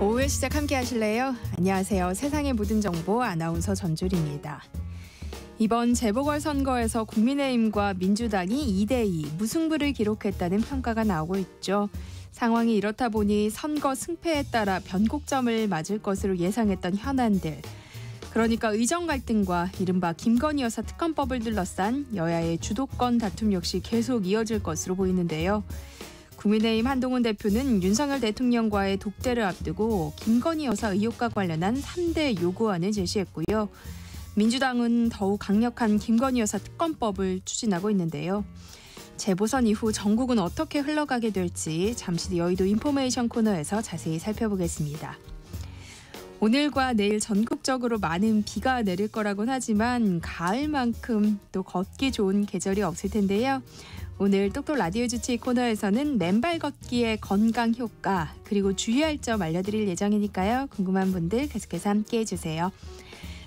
오후의 시작 함께 하실래요? 안녕하세요. 세상의 모든 정보 아나운서 전주리입니다. 이번 재보궐선거에서 국민의힘과 민주당이 2대2 무승부를 기록했다는 평가가 나오고 있죠. 상황이 이렇다 보니 선거 승패에 따라 변곡점을 맞을 것으로 예상했던 현안들. 그러니까 의정 갈등과 이른바 김건희 여사 특검법을 둘러싼 여야의 주도권 다툼 역시 계속 이어질 것으로 보이는데요. 국민의힘 한동훈 대표는 윤석열 대통령과의 독대를 앞두고 김건희 여사 의혹과 관련한 3대 요구안을 제시했고요. 민주당은 더욱 강력한 김건희 여사 특검법을 추진하고 있는데요. 재보선 이후 전국은 어떻게 흘러가게 될지 잠시 뒤 여의도 인포메이션 코너에서 자세히 살펴보겠습니다. 오늘과 내일 전국적으로 많은 비가 내릴 거라고는 하지만 가을만큼 또 걷기 좋은 계절이 없을 텐데요. 오늘 똑똑 라디오 주치 코너에서는 맨발 걷기의 건강 효과 그리고 주의할 점 알려드릴 예정이니까요. 궁금한 분들 계속해서 함께해 주세요.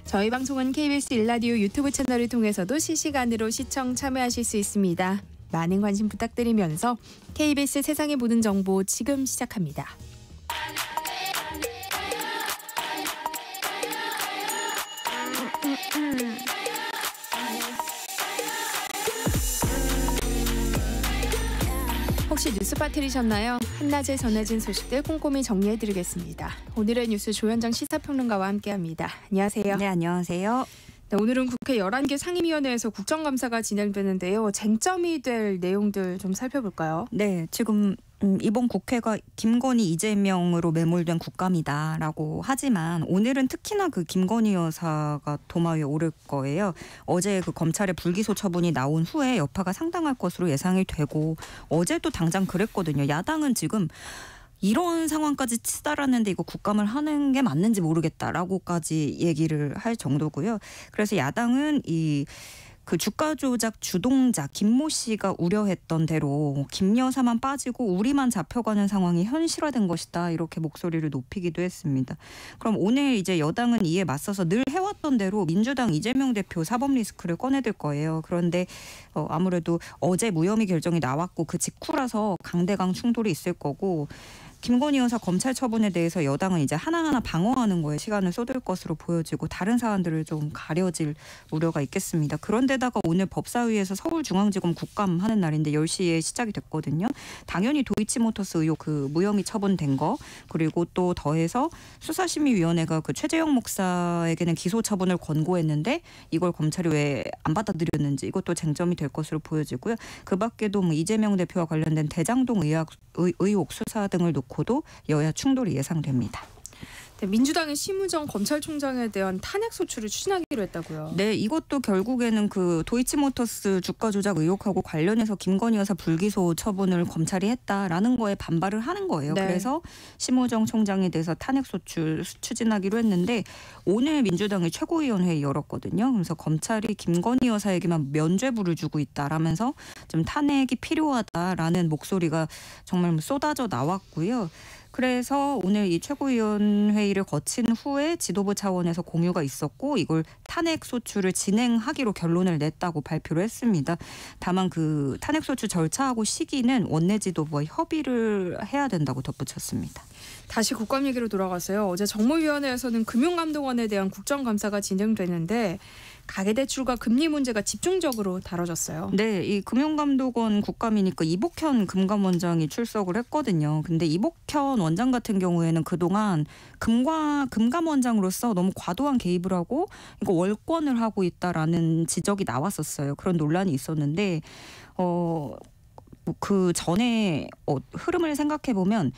저희 방송은 KBS 일라디오 유튜브 채널을 통해서도 실시간으로 시청 참여하실 수 있습니다. 많은 관심 부탁드리면서 KBS 세상의 모든 정보 지금 시작합니다. 혹시 뉴스 빠뜨리셨나요? 한낮에 전해진 소식들 꼼꼼히 정리해드리겠습니다. 오늘의 뉴스 조현정 시사평론가와 함께합니다. 안녕하세요. 네, 안녕하세요. 네, 오늘은 국회 11개 상임위원회에서 국정감사가 진행되는데요. 쟁점이 될 내용들 좀 살펴볼까요? 네, 지금 음, 이번 국회가 김건희 이재명으로 매몰된 국감이다라고 하지만 오늘은 특히나 그 김건희 여사가 도마 위에 오를 거예요. 어제 그 검찰의 불기소 처분이 나온 후에 여파가 상당할 것으로 예상이 되고 어제도 당장 그랬거든요. 야당은 지금 이런 상황까지 치달았는데 이거 국감을 하는 게 맞는지 모르겠다라고까지 얘기를 할 정도고요. 그래서 야당은 이 그 주가 조작 주동자 김모 씨가 우려했던 대로 김 여사만 빠지고 우리만 잡혀가는 상황이 현실화된 것이다 이렇게 목소리를 높이기도 했습니다. 그럼 오늘 이제 여당은 이에 맞서서 늘 해왔던 대로 민주당 이재명 대표 사법 리스크를 꺼내들 거예요. 그런데 어, 아무래도 어제 무혐의 결정이 나왔고 그 직후라서 강대강 충돌이 있을 거고 김건희 여사 검찰 처분에 대해서 여당은 이제 하나하나 방어하는 거에 시간을 쏟을 것으로 보여지고 다른 사안들을 좀 가려질 우려가 있겠습니다. 그런데다가 오늘 법사위에서 서울중앙지검 국감하는 날인데 10시에 시작이 됐거든요. 당연히 도이치모터스 의혹 그 무혐의 처분된 거 그리고 또 더해서 수사심의위원회가 그 최재형 목사에게는 기소 처분을 권고했는데 이걸 검찰이 왜 안 받아들였는지 이것도 쟁점이 될 것으로 보여지고요. 그 밖에도 뭐 이재명 대표와 관련된 대장동 의혹, 의혹 수사 등을 놓고 놓고도 여야 충돌이 예상됩니다. 네, 민주당의 심우정 검찰총장에 대한 탄핵 소추를 추진하기로 했다고요. 네, 이것도 결국에는 그 도이치모터스 주가 조작 의혹하고 관련해서 김건희 여사 불기소 처분을 검찰이 했다라는 거에 반발을 하는 거예요. 네. 그래서 심우정 총장에 대해서 탄핵 소추 추진하기로 했는데 오늘 민주당이 최고위원회의 열었거든요. 그래서 검찰이 김건희 여사에게만 면죄부를 주고 있다라면서 좀 탄핵이 필요하다라는 목소리가 정말 쏟아져 나왔고요. 그래서 오늘 이 최고위원회의를 거친 후에 지도부 차원에서 공유가 있었고 이걸 탄핵 소추를 진행하기로 결론을 냈다고 발표를 했습니다. 다만 그 탄핵 소추 절차하고 시기는 원내 지도부와 협의를 해야 된다고 덧붙였습니다. 다시 국감 얘기로 돌아가서요. 어제 정무위원회에서는 금융감독원에 대한 국정감사가 진행되는데 가계대출과 금리 문제가 집중적으로 다뤄졌어요. 네, 이 금융감독원 국감이니까 이복현 금감원장이 출석을 했거든요. 근데 이복현 원장 같은 경우에는 그동안 금과 금감원장으로서 너무 과도한 개입을 하고 이거 월권을 하고 있다라는 지적이 나왔었어요. 그런 논란이 있었는데 어. 그 전에 어, 흐름을 생각해 보면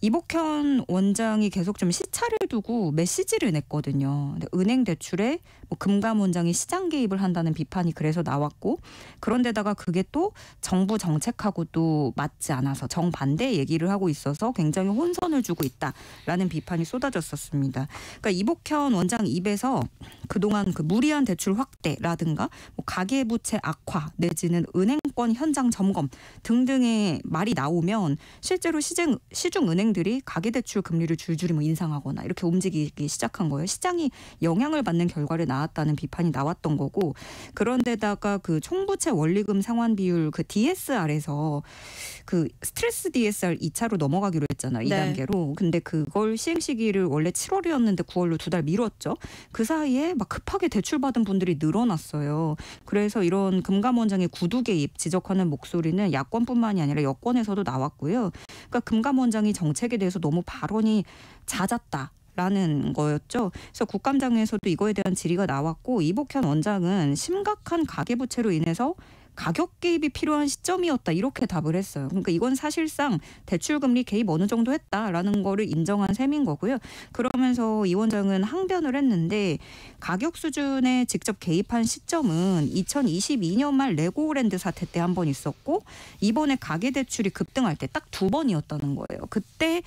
이복현 원장이 계속 좀 시차를 두고 메시지를 냈거든요. 은행 대출에 뭐 금감 원장이 시장 개입을 한다는 비판이 그래서 나왔고 그런데다가 그게 또 정부 정책하고도 맞지 않아서 정반대 얘기를 하고 있어서 굉장히 혼선을 주고 있다라는 비판이 쏟아졌었습니다. 그러니까 이복현 원장 입에서 그동안 그 무리한 대출 확대라든가 뭐 가계부채 악화 내지는 은행권 현장 점검 등등의 말이 나오면 실제로 시중, 시중 은행 은행들이 가계대출 금리를 줄줄이 뭐 인상하거나 이렇게 움직이기 시작한 거예요. 시장이 영향을 받는 결과를 나 왔다는 비판이 나왔던 거고 그런데다가 그 총부채 원리금 상환 비율 그 DSR에서 그 스트레스 DSR 2차로 넘어가기로 했잖아요. 네. 2단계로. 근데 그걸 시행 시기를 원래 7월이었는데 9월로 두 달 미뤘죠. 그 사이에 막 급하게 대출 받은 분들이 늘어났어요. 그래서 이런 금감원장의 구두 개입 지적하는 목소리는 야권뿐만이 아니라 여권에서도 나왔고요. 그러니까 금감원장이 정책에 대해서 너무 발언이 잦았다. 라는 거였죠. 그래서 국감장에서도 이거에 대한 질의가 나왔고 이복현 원장은 심각한 가계부채로 인해서 가격 개입이 필요한 시점이었다 이렇게 답을 했어요. 그러니까 이건 사실상 대출 금리 개입 어느 정도 했다라는 거를 인정한 셈인 거고요. 그러면서 이 원장은 항변을 했는데 가격 수준에 직접 개입한 시점은 2022년 말 레고랜드 사태 때 한 번 있었고 이번에 가계 대출이 급등할 때 딱 두 번이었다는 거예요. 그때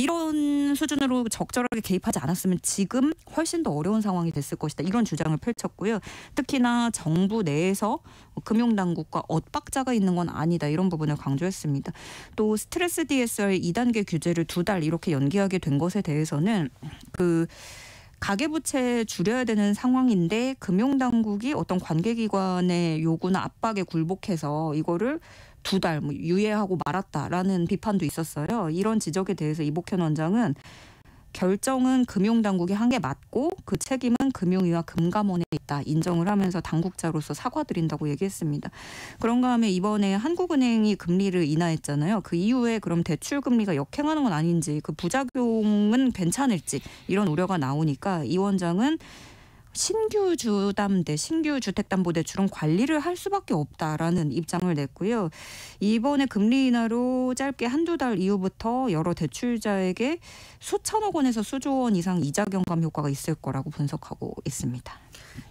이런 수준으로 적절하게 개입하지 않았으면 지금 훨씬 더 어려운 상황이 됐을 것이다. 이런 주장을 펼쳤고요. 특히나 정부 내에서 금융당국과 엇박자가 있는 건 아니다. 이런 부분을 강조했습니다. 또 스트레스 DSR 2단계 규제를 두 달 이렇게 연기하게 된 것에 대해서는 그 가계부채 줄여야 되는 상황인데 금융당국이 어떤 관계기관의 요구나 압박에 굴복해서 이거를 두달뭐 유예하고 말았다라는 비판도 있었어요. 이런 지적에 대해서 이복현 원장은 결정은 금융당국이 한 게 맞고 그 책임은 금융위와 금감원에 있다 인정을 하면서 당국자로서 사과드린다고 얘기했습니다. 그런가 하면 이번에 한국은행이 금리를 인하했잖아요. 그 이후에 그럼 대출 금리가 역행하는 건 아닌지 그 부작용은 괜찮을지 이런 우려가 나오니까 이 원장은 신규 주담대, 신규 주택담보대출은 관리를 할 수밖에 없다라는 입장을 냈고요. 이번에 금리 인하로 짧게 한두 달 이후부터 여러 대출자에게 수천억 원에서 수조 원 이상 이자 경감 효과가 있을 거라고 분석하고 있습니다.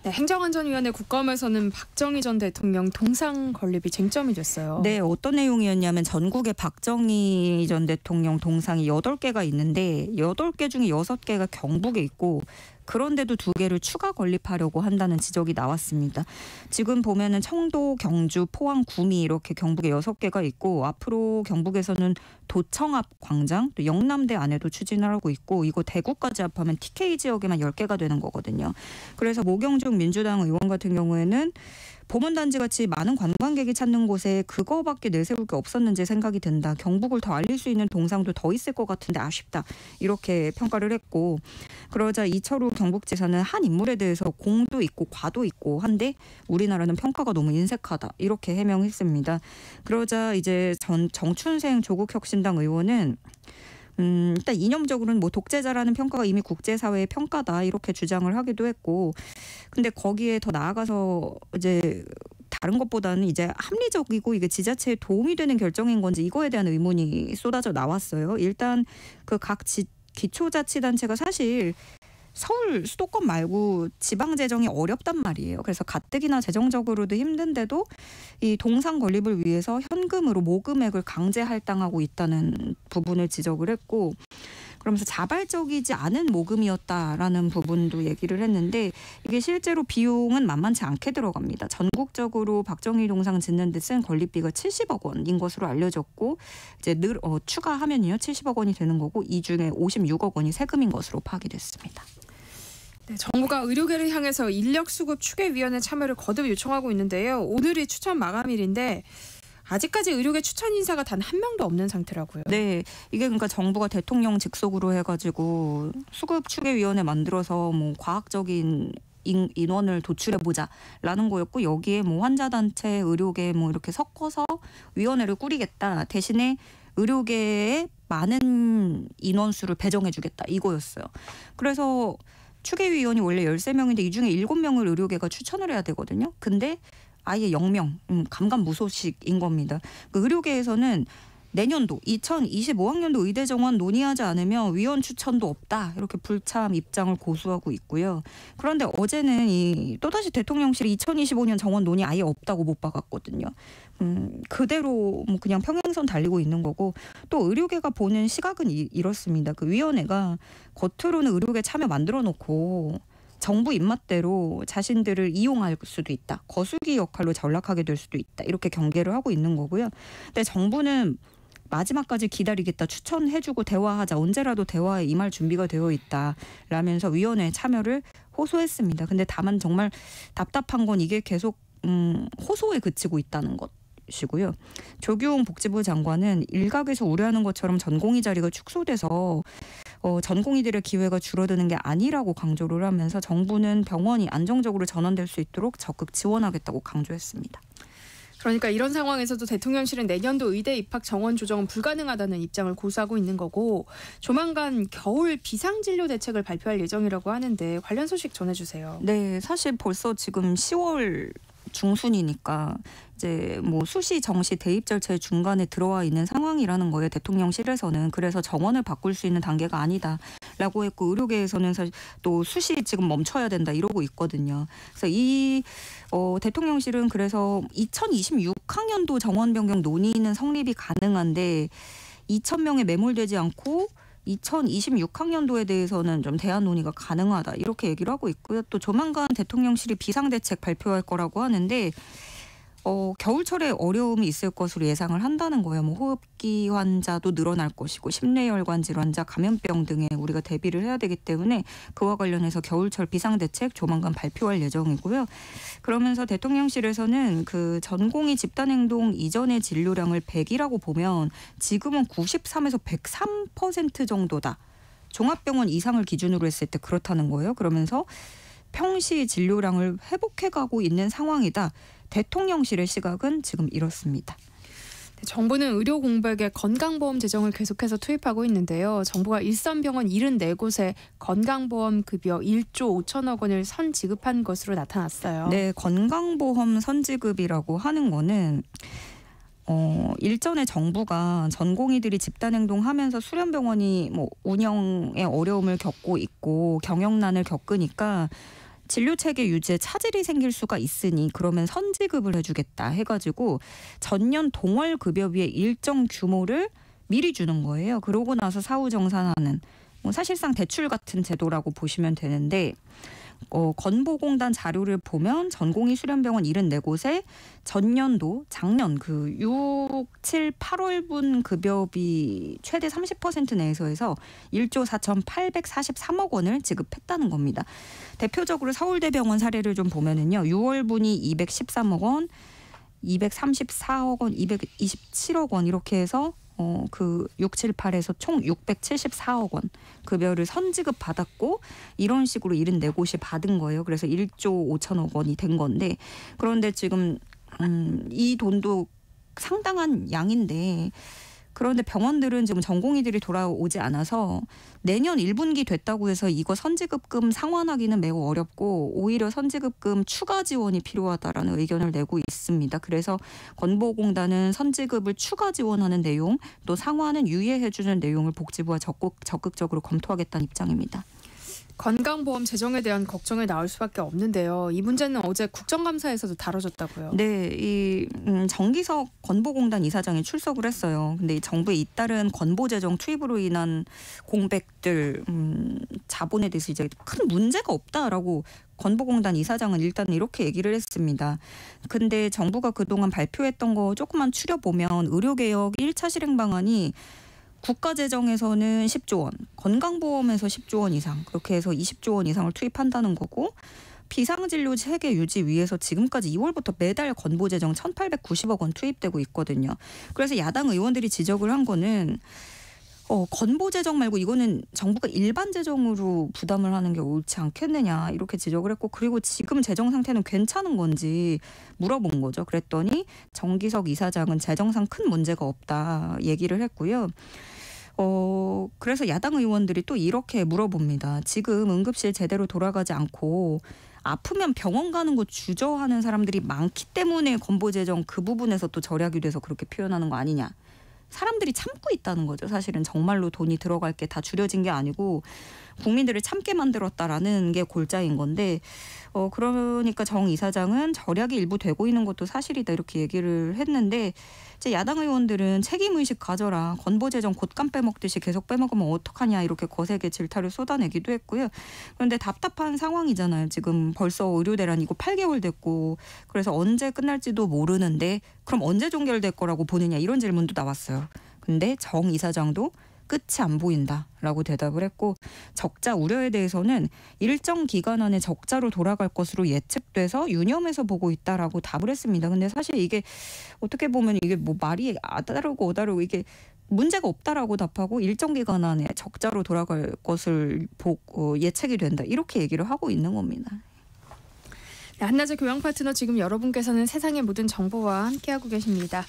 네, 행정안전위원회 국감에서는 박정희 전 대통령 동상 건립이 쟁점이 됐어요. 네, 어떤 내용이었냐면 전국에 박정희 전 대통령 동상이 여덟 개가 있는데 여덟 개 중에 여섯 개가 경북에 있고 그런데도 두 개를 추가 건립하려고 한다는 지적이 나왔습니다. 지금 보면은 청도, 경주, 포항, 구미 이렇게 경북에 여섯 개가 있고 앞으로 경북에서는 도청 앞 광장, 또 영남대 안에도 추진을 하고 있고 이거 대구까지 합하면 TK 지역에만 열개가 되는 거거든요. 그래서 모경중 민주당 의원 같은 경우에는 보문단지 같이 많은 관광객이 찾는 곳에 그거밖에 내세울 게 없었는지 생각이 든다. 경북을 더 알릴 수 있는 동상도 더 있을 것 같은데 아쉽다. 이렇게 평가를 했고 그러자 이철우 경북지사는 한 인물에 대해서 공도 있고 과도 있고 한데 우리나라는 평가가 너무 인색하다. 이렇게 해명했습니다. 그러자 이제 전 정춘생 조국혁신당 의원은 음, 일단 이념적으로는 뭐 독재자라는 평가가 이미 국제사회의 평가다 이렇게 주장을 하기도 했고, 근데 거기에 더 나아가서 이제 다른 것보다는 이제 합리적이고 이게 지자체에 도움이 되는 결정인 건지 이거에 대한 의문이 쏟아져 나왔어요. 일단 그각 기초자치단체가 사실 서울 수도권 말고 지방 재정이 어렵단 말이에요. 그래서 가뜩이나 재정적으로도 힘든데도 이 동상 건립을 위해서 현금으로 모금액을 강제 할당하고 있다는 부분을 지적을 했고 그러면서 자발적이지 않은 모금이었다라는 부분도 얘기를 했는데 이게 실제로 비용은 만만치 않게 들어갑니다. 전국적으로 박정희 동상 짓는 데 쓴 건립비가 70억 원인 것으로 알려졌고 이제 늘 어, 추가하면요 70억 원이 되는 거고 이 중에 56억 원이 세금인 것으로 파악이 됐습니다. 네, 정부가 의료계를 향해서 인력 수급 추계 위원회 참여를 거듭 요청하고 있는데요. 오늘이 추천 마감일인데 아직까지 의료계 추천 인사가 단 한 명도 없는 상태라고요. 네, 이게 그러니까 정부가 대통령 직속으로 해가지고 수급 추계 위원회 만들어서 뭐 과학적인 인, 인원을 도출해 보자라는 거였고 여기에 뭐 환자 단체, 의료계 뭐 이렇게 섞어서 위원회를 꾸리겠다. 대신에 의료계에 많은 인원수를 배정해 주겠다 이거였어요. 그래서 추계위원이 원래 13명인데 이 중에 7명을 의료계가 추천을 해야 되거든요. 근데 아예 0명, 음, 감감무소식인 겁니다. 그 의료계에서는 내년도 2025학년도 의대 정원 논의하지 않으면 위원 추천도 없다 이렇게 불참 입장을 고수하고 있고요. 그런데 어제는 이 또다시 대통령실이 2025년 정원 논의 아예 없다고 못 박았거든요. 음, 그대로 뭐 그냥 평행선 달리고 있는 거고 또 의료계가 보는 시각은 이, 이렇습니다. 그 위원회가 겉으로는 의료계 참여 만들어 놓고 정부 입맛대로 자신들을 이용할 수도 있다. 거수기 역할로 전락하게 될 수도 있다. 이렇게 경계를 하고 있는 거고요. 근데 정부는 마지막까지 기다리겠다 추천해주고 대화하자 언제라도 대화에 임할 준비가 되어 있다 라면서 위원회 참여를 호소했습니다. 근데 다만 정말 답답한 건 이게 계속 음, 호소에 그치고 있다는 것. 이고요. 조규홍 복지부 장관은 일각에서 우려하는 것처럼 전공의 자리가 축소돼서 어, 전공의들의 기회가 줄어드는 게 아니라고 강조를 하면서 정부는 병원이 안정적으로 전환될 수 있도록 적극 지원하겠다고 강조했습니다. 그러니까 이런 상황에서도 대통령실은 내년도 의대 입학 정원 조정은 불가능하다는 입장을 고수하고 있는 거고 조만간 겨울 비상진료 대책을 발표할 예정이라고 하는데 관련 소식 전해주세요. 네, 사실 벌써 지금 10월 중순이니까 이제 뭐 수시 정시 대입 절차의 중간에 들어와 있는 상황이라는 거예요. 대통령실에서는 그래서 정원을 바꿀 수 있는 단계가 아니다라고 했고 의료계에서는 사실 또 수시 지금 멈춰야 된다 이러고 있거든요. 그래서 이 어, 대통령실은 그래서 2026학년도 정원 변경 논의는 성립이 가능한데 2천 명에 매몰되지 않고 2026학년도에 대해서는 좀 대안 논의가 가능하다 이렇게 얘기를 하고 있고요. 또 조만간 대통령실이 비상대책 발표할 거라고 하는데 어, 겨울철에 어려움이 있을 것으로 예상을 한다는 거예요. 뭐 호흡기 환자도 늘어날 것이고 심뇌혈관 질환자, 감염병 등에 우리가 대비를 해야 되기 때문에 그와 관련해서 겨울철 비상 대책 조만간 발표할 예정이고요. 그러면서 대통령실에서는 그 전공의 집단 행동 이전의 진료량을 100이라고 보면 지금은 93에서 103% 정도다. 종합병원 이상을 기준으로 했을 때 그렇다는 거예요. 그러면서 평시 진료량을 회복해가고 있는 상황이다. 대통령실의 시각은 지금 이렇습니다. 네, 정부는 의료 공백에 건강보험 재정을 계속해서 투입하고 있는데요. 정부가 일선병원 74곳에 건강보험 급여 1조 5천억 원을 선 지급한 것으로 나타났어요. 네, 건강보험 선 지급이라고 하는 거는 어, 일전에 정부가 전공의들이 집단행동하면서 수련병원이 뭐 운영에 어려움을 겪고 있고 경영난을 겪으니까 진료 체계 유지에 차질이 생길 수가 있으니 그러면 선지급을 해주겠다 해가지고 전년 동월 급여비의 일정 규모를 미리 주는 거예요. 그러고 나서 사후 정산하는 뭐 사실상 대출 같은 제도라고 보시면 되는데 어, 건보공단 자료를 보면 전공의 수련병원 74곳에 전년도 작년 그 6, 7, 8월분 급여비 최대 30% 내에서 1조 4,843억 원을 지급했다는 겁니다. 대표적으로 서울대병원 사례를 좀 보면은요. 6월분이 213억 원, 234억 원, 227억 원 이렇게 해서 어, 그 678에서 총 674억 원 급여를 선지급 받았고 이런 식으로 74곳이 받은 거예요. 그래서 1조 5천억 원이 된 건데 그런데 지금 음, 이 돈도 상당한 양인데 그런데 병원들은 지금 전공의들이 돌아오지 않아서 내년 1분기 됐다고 해서 이거 선지급금 상환하기는 매우 어렵고 오히려 선지급금 추가 지원이 필요하다라는 의견을 내고 있습니다. 그래서 건보공단은 선지급을 추가 지원하는 내용 또 상환은 유예해주는 내용을 복지부와 적극, 적극적으로 검토하겠다는 입장입니다. 건강보험 재정에 대한 걱정이 나올 수밖에 없는데요. 이 문제는 어제 국정감사에서도 다뤄졌다고요. 네, 이 음, 정기석 건보공단 이사장이 출석을 했어요. 근데 이 정부의 잇따른 건보재정 투입으로 인한 공백들 음, 자본에 대해서 이제 큰 문제가 없다라고 건보공단 이사장은 일단 이렇게 얘기를 했습니다. 근데 정부가 그동안 발표했던 거 조금만 추려보면 의료개혁 1차 실행 방안이 국가 재정에서는 10조 원, 건강보험에서 10조 원 이상 그렇게 해서 20조 원 이상을 투입한다는 거고 비상진료 체계 유지 위해서 지금까지 2월부터 매달 건보 재정 1,890억 원 투입되고 있거든요. 그래서 야당 의원들이 지적을 한 거는 어, 건보 재정 말고 이거는 정부가 일반 재정으로 부담을 하는 게 옳지 않겠느냐 이렇게 지적을 했고 그리고 지금 재정 상태는 괜찮은 건지 물어본 거죠. 그랬더니 정기석 이사장은 재정상 큰 문제가 없다 얘기를 했고요. 어, 그래서 야당 의원들이 또 이렇게 물어봅니다. 지금 응급실 제대로 돌아가지 않고 아프면 병원 가는 거 주저하는 사람들이 많기 때문에 건보 재정 그 부분에서 또 절약이 돼서 그렇게 표현하는 거 아니냐. 사람들이 참고 있다는 거죠. 사실은 정말로 돈이 들어갈 게 다 줄여진 게 아니고 국민들을 참게 만들었다라는 게 골자인 건데 어 그러니까 정 이사장은 절약이 일부 되고 있는 것도 사실이다 이렇게 얘기를 했는데 이제 야당 의원들은 책임 의식 가져라 건보 재정 곶감 빼먹듯이 계속 빼먹으면 어떡하냐 이렇게 거세게 질타를 쏟아내기도 했고요. 그런데 답답한 상황이잖아요. 지금 벌써 의료 대란 이거 8개월 됐고 그래서 언제 끝날지도 모르는데 그럼 언제 종결될 거라고 보느냐 이런 질문도 나왔어요. 근데 정 이사장도 끝이 안 보인다라고 대답을 했고 적자 우려에 대해서는 일정 기간 안에 적자로 돌아갈 것으로 예측돼서 유념해서 보고 있다라고 답을 했습니다. 근데 사실 이게 어떻게 보면 이게 뭐 말이 아다르고 오다르고 이게 문제가 없다라고 답하고 일정 기간 안에 적자로 돌아갈 것을 보고 예측이 된다 이렇게 얘기를 하고 있는 겁니다. 네, 한낮의 교양 파트너 지금 여러분께서는 세상의 모든 정보와 함께하고 계십니다.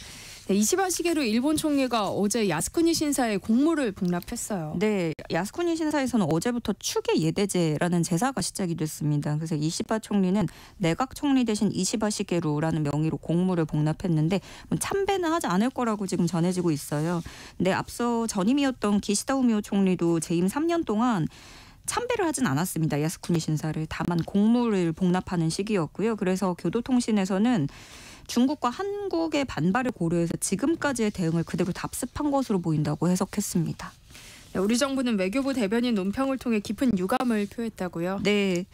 네, 이시바 시게루 일본 총리가 어제 야스쿠니 신사에 공모를 복납했어요. 네, 야스쿠니 신사에서는 어제부터 추계 예대제라는 제사가 시작이 됐습니다. 그래서 이시바 총리는 내각 총리 대신 이시바 시게루라는 명의로 공모를 복납했는데 뭐 참배는 하지 않을 거라고 지금 전해지고 있어요. 근데 앞서 전임이었던 기시다 우미오 총리도 재임 3년 동안 참배를 하진 않았습니다. 야스쿠니 신사를 다만 공모를 복납하는 시기였고요. 그래서 교도통신에서는 중국과 한국의 반발을 고려해서 지금까지의 대응을 그대로 답습한 것으로 보인다고 해석했습니다. 네, 우리 정부는 외교부 대변인 논평을 통해 깊은 유감을 표했다고요. 네,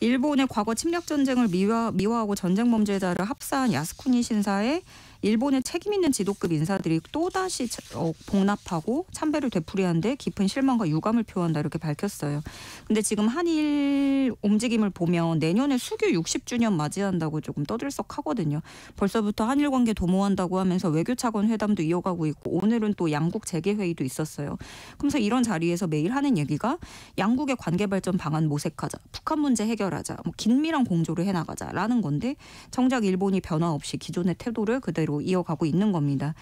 일본의 과거 침략 전쟁을 미화, 미화하고 전쟁 범죄자를 합사한 야스쿠니 신사에 일본의 책임 있는 지도급 인사들이 또다시 어, 복납하고 참배를 되풀이한데 깊은 실망과 유감을 표한다 이렇게 밝혔어요. 근데 지금 한일 움직임을 보면 내년에 수교 60주년 맞이한다고 조금 떠들썩하거든요. 벌써부터 한일 관계 도모한다고 하면서 외교 차관 회담도 이어가고 있고 오늘은 또 양국 재개 회의도 있었어요. 그러면서 이런 자리에서 매일 하는 얘기가 양국의 관계 발전 방안 모색하자, 북한 문제 해결하자, 뭐 긴밀한 공조를 해나가자라는 건데 정작 일본이 변화 없이 기존의 태도를 그대로 대로 이어가고 있는 겁니다.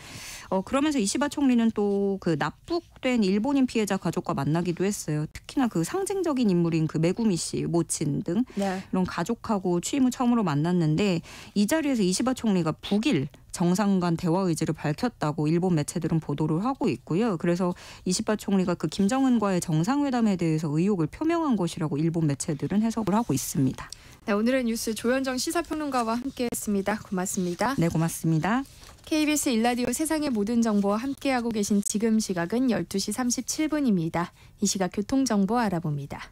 어, 그러면서 이시바 총리는 또 그 납북된 일본인 피해자 가족과 만나기도 했어요. 특히나 그 상징적인 인물인 그 메구미 씨 모친 등 네. 이런 가족하고 취임 후 처음으로 만났는데 이 자리에서 이시바 총리가 북일 정상 간 대화 의지를 밝혔다고 일본 매체들은 보도를 하고 있고요. 그래서 이시바 총리가 그 김정은과의 정상회담에 대해서 의혹을 표명한 것이라고 일본 매체들은 해석을 하고 있습니다. 네, 오늘의 뉴스 조현정 시사평론가와 함께했습니다. 고맙습니다. 네, 고맙습니다. KBS 일라디오 세상의 모든 정보와 함께하고 계신 지금 시각은 12시 37분입니다. 이 시각 교통정보 알아봅니다.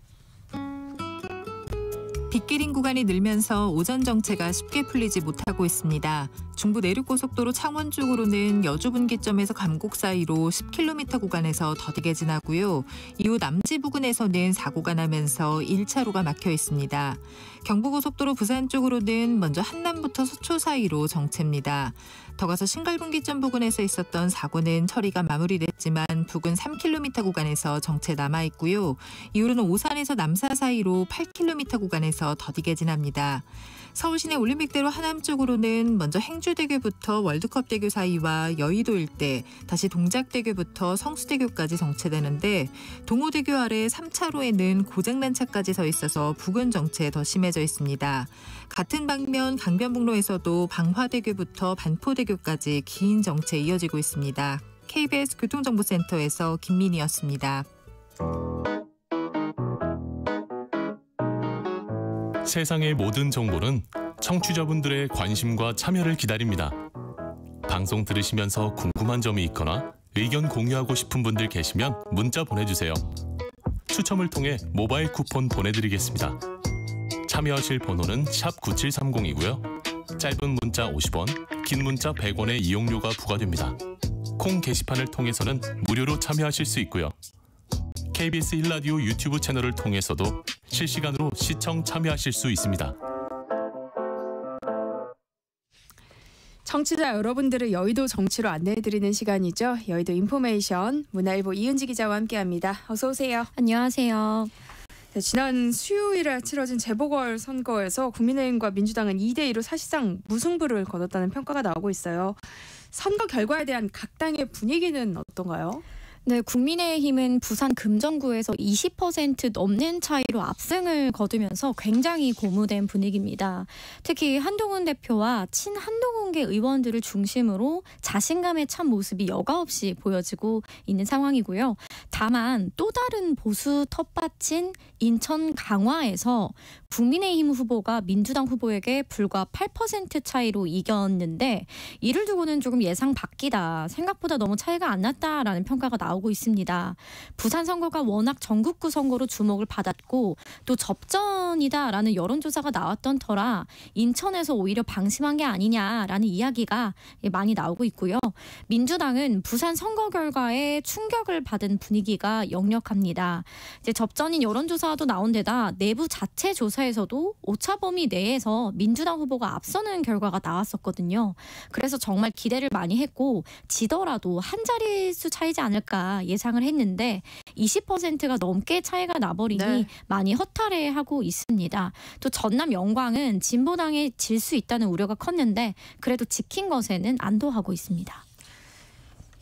빗길인 구간이 늘면서 오전 정체가 쉽게 풀리지 못하고 있습니다. 중부 내륙고속도로 창원 쪽으로는 여주 분기점에서 감곡 사이로 10km 구간에서 더디게 지나고요. 이후 남지 부근에서는 사고가 나면서 1차로가 막혀 있습니다. 경부고속도로 부산 쪽으로는 먼저 한남부터 서초 사이로 정체입니다. 더 가서 신갈분기점 부근에서 있었던 사고는 처리가 마무리됐지만 부근 3km 구간에서 정체 남아 있고요. 이후로는 오산에서 남사 사이로 8km 구간에서 더디게 지납니다. 서울 시내 올림픽대로 하남 쪽으로는 먼저 행주대교부터 월드컵대교 사이와 여의도 일대, 다시 동작대교부터 성수대교까지 정체되는데 동호대교 아래 3차로에는 고장난 차까지 서 있어서 부근 정체 더 심해져 있습니다. 같은 방면 강변북로에서도 방화대교부터 반포대교까지 긴 정체 이어지고 있습니다. KBS 교통정보센터에서 김민희였습니다. 세상의 모든 정보는 청취자분들의 관심과 참여를 기다립니다. 방송 들으시면서 궁금한 점이 있거나 의견 공유하고 싶은 분들 계시면 문자 보내주세요. 추첨을 통해 모바일 쿠폰 보내드리겠습니다. 참여하실 번호는 9730이고요. 짧은 문자 50원, 긴 문자 100원의 이용료가 부과됩니다. 콩 게시판을 통해서는 무료로 참여하실 수 있고요. KBS 1라디오 유튜브 채널을 통해서도 실시간으로 시청 참여하실 수 있습니다. 청취자 여러분들을 여의도 정치로 안내해드리는 시간이죠. 여의도 인포메이션 문화일보 이은지 기자와 함께합니다. 어서 오세요. 안녕하세요. 네, 지난 수요일에 치러진 재보궐 선거에서 국민의힘과 민주당은 2대 2로 사실상 무승부를 거뒀다는 평가가 나오고 있어요. 선거 결과에 대한 각 당의 분위기는 어떤가요? 네, 국민의힘은 부산 금정구에서 20% 넘는 차이로 압승을 거두면서 굉장히 고무된 분위기입니다. 특히 한동훈 대표와 친한동훈계 의원들을 중심으로 자신감에 찬 모습이 여과 없이 보여지고 있는 상황이고요. 다만 또 다른 보수 텃밭인 인천 강화에서 국민의힘 후보가 민주당 후보에게 불과 8% 차이로 이겼는데 이를 두고는 조금 예상 밖이다. 생각보다 너무 차이가 안 났다라는 평가가 나오고 나오고 있습니다. 부산 선거가 워낙 전국구 선거로 주목을 받았고 또 접전이다라는 여론조사가 나왔던 터라 인천에서 오히려 방심한 게 아니냐라는 이야기가 많이 나오고 있고요. 민주당은 부산 선거 결과에 충격을 받은 분위기가 역력합니다. 이제 접전인 여론조사도 나온 데다 내부 자체 조사에서도 오차 범위 내에서 민주당 후보가 앞서는 결과가 나왔었거든요. 그래서 정말 기대를 많이 했고 지더라도 한 자릿수 차이지 않을까 예상을 했는데 20%가 넘게 차이가 나버리니 네. 많이 허탈해하고 있습니다. 또 전남 영광은 진보당에 질 수 있다는 우려가 컸는데 그래도 지킨 것에는 안도하고 있습니다.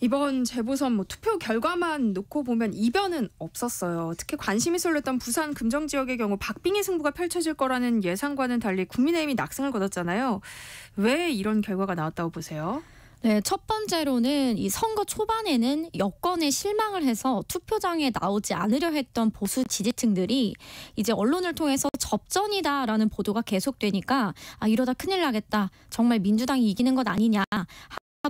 이번 재보선 뭐 투표 결과만 놓고 보면 이변은 없었어요. 특히 관심이 쏠렸던 부산 금정 지역의 경우 박빙의 승부가 펼쳐질 거라는 예상과는 달리 국민의힘이 낙승을 거뒀잖아요. 왜 이런 결과가 나왔다고 보세요? 네, 첫 번째로는 이 선거 초반에는 여권에 실망을 해서 투표장에 나오지 않으려 했던 보수 지지층들이 이제 언론을 통해서 접전이다라는 보도가 계속되니까 아 이러다 큰일 나겠다. 정말 민주당이 이기는 것 아니냐.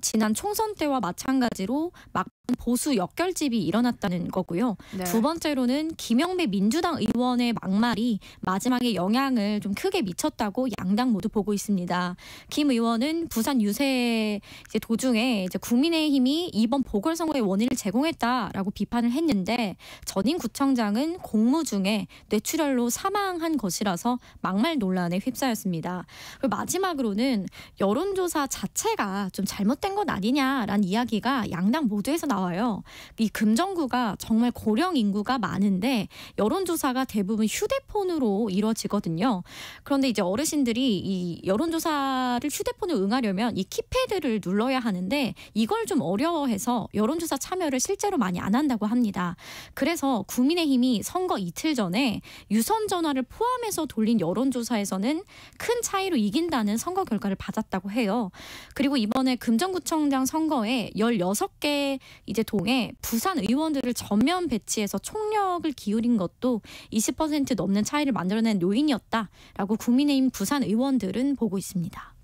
지난 총선 때와 마찬가지로 막 보수 역결집이 일어났다는 거고요. 네. 두 번째로는 김영배 민주당 의원의 막말이 마지막에 영향을 좀 크게 미쳤다고 양당 모두 보고 있습니다. 김 의원은 부산 유세 도중에 이제 국민의힘이 이번 보궐선거의 원인을 제공했다라고 비판을 했는데 전임 구청장은 공무 중에 뇌출혈로 사망한 것이라서 막말 논란에 휩싸였습니다. 그리고 마지막으로는 여론조사 자체가 좀 잘못된 것 아니냐라는 이야기가 양당 모두에서 나 와요. 이 금정구가 정말 고령 인구가 많은데 여론조사가 대부분 휴대폰으로 이루어지거든요. 그런데 이제 어르신들이 이 여론조사를 휴대폰을 응하려면 이 키패드를 눌러야 하는데 이걸 좀 어려워해서 여론조사 참여를 실제로 많이 안 한다고 합니다. 그래서 국민의힘이 선거 이틀 전에 유선 전화를 포함해서 돌린 여론조사에서는 큰 차이로 이긴다는 선거 결과를 받았다고 해요. 그리고 이번에 금정구청장 선거에 16개 이제 동에 부산 의원들을 전면 배치해서 총력을 기울인 것도 20% 넘는 차이를 만들어낸 요인이었다라고 국민의힘 부산 의원들은 보고 있습니다.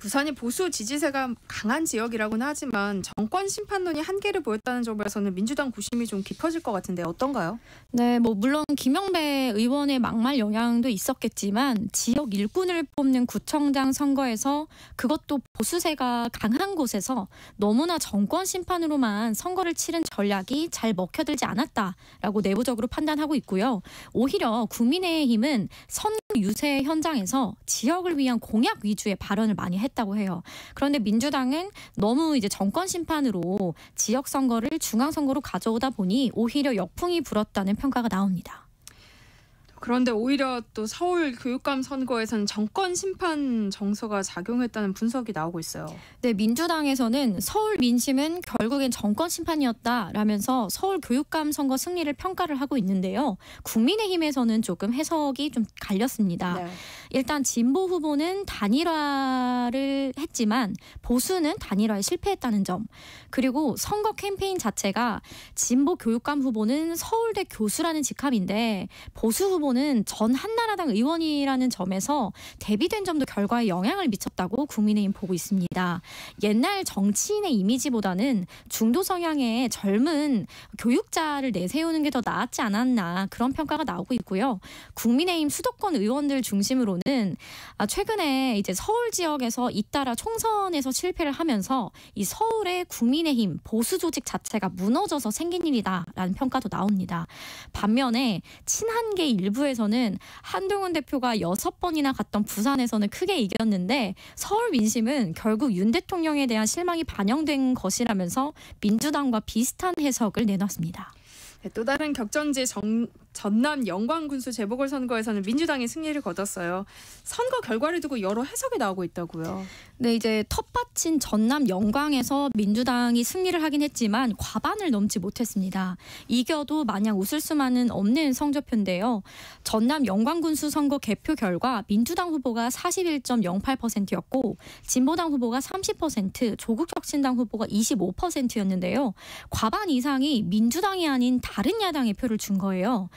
부산이 보수 지지세가 강한 지역이라고는 하지만 정권 심판론이 한계를 보였다는 점에서는 민주당 구심이 좀 깊어질 것 같은데 어떤가요? 네, 뭐 물론 김영배 의원의 막말 영향도 있었겠지만 지역 일꾼을 뽑는 구청장 선거에서 그것도 보수세가 강한 곳에서 너무나 정권 심판으로만 선거를 치른 전략이 잘 먹혀들지 않았다라고 내부적으로 판단하고 있고요. 오히려 국민의힘은 선거 유세 현장에서 지역을 위한 공약 위주의 발언을 많이 했 다고 해요. 그런데 민주당은 너무 이제 정권 심판으로 지역 선거를 중앙 선거로 가져오다 보니 오히려 역풍이 불었다는 평가가 나옵니다. 그런데 오히려 또 서울 교육감 선거에서는 정권 심판 정서가 작용했다는 분석이 나오고 있어요. 네, 민주당에서는 서울 민심은 결국엔 정권 심판이었다라면서 서울 교육감 선거 승리를 평가를 하고 있는데요. 국민의힘에서는 조금 해석이 좀 갈렸습니다. 네. 일단 진보 후보는 단일화를 했지만 보수는 단일화에 실패했다는 점. 그리고 선거 캠페인 자체가 진보 교육감 후보는 서울대 교수라는 직함인데 보수 후보는 전 한나라당 의원이라는 점에서 대비된 점도 결과에 영향을 미쳤다고 국민의힘 보고 있습니다. 옛날 정치인의 이미지보다는 중도 성향의 젊은 교육자를 내세우는 게 더 나았지 않았나 그런 평가가 나오고 있고요. 국민의힘 수도권 의원들 중심으로는 아, 최근에 이제 서울 지역에서 잇따라 총선에서 실패를 하면서 이 서울의 국민의힘 보수 조직 자체가 무너져서 생긴 일이다라는 평가도 나옵니다. 반면에 친한계 일부에서는 한동훈 대표가 여섯 번이나 갔던 부산에서는 크게 이겼는데 서울 민심은 결국 윤 대통령에 대한 실망이 반영된 것이라면서 민주당과 비슷한 해석을 내놨습니다. 네, 또 다른 격전지 정, 전남 영광군수 재보궐선거에서는 민주당이 승리를 거뒀어요. 선거 결과를 두고 여러 해석이 나오고 있다고요. 네, 이제 텃밭인 전남 영광에서 민주당이 승리를 하긴 했지만 과반을 넘지 못했습니다. 이겨도 마냥 웃을 수만은 없는 성적표인데요. 전남 영광군수 선거 개표 결과 민주당 후보가 41.08%였고 진보당 후보가 30%, 조국혁신당 후보가 25%였는데요. 과반 이상이 민주당이 아닌 다른 야당의 표를 준 거예요.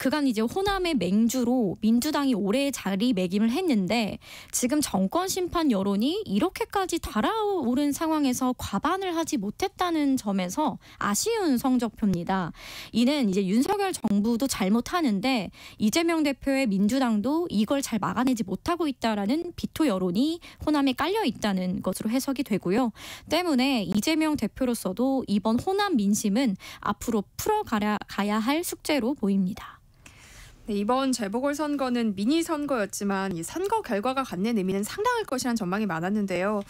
그간 이제 호남의 맹주로 민주당이 오래 자리매김을 했는데 지금 정권 심판 여론이 이렇게까지 달아오른 상황에서 과반을 하지 못했다는 점에서 아쉬운 성적표입니다. 이는 이제 윤석열 정부도 잘못하는데 이재명 대표의 민주당도 이걸 잘 막아내지 못하고 있다라는 비토 여론이 호남에 깔려 있다는 것으로 해석이 되고요. 때문에 이재명 대표로서도 이번 호남 민심은 앞으로 풀어가야 가야 할 숙제로 보입니다. 네, 이번 재보궐 선거는 미니 선거였지만 이 선거 결과가 갖는 의미는 상당할 것이란 전망이 많았는데요.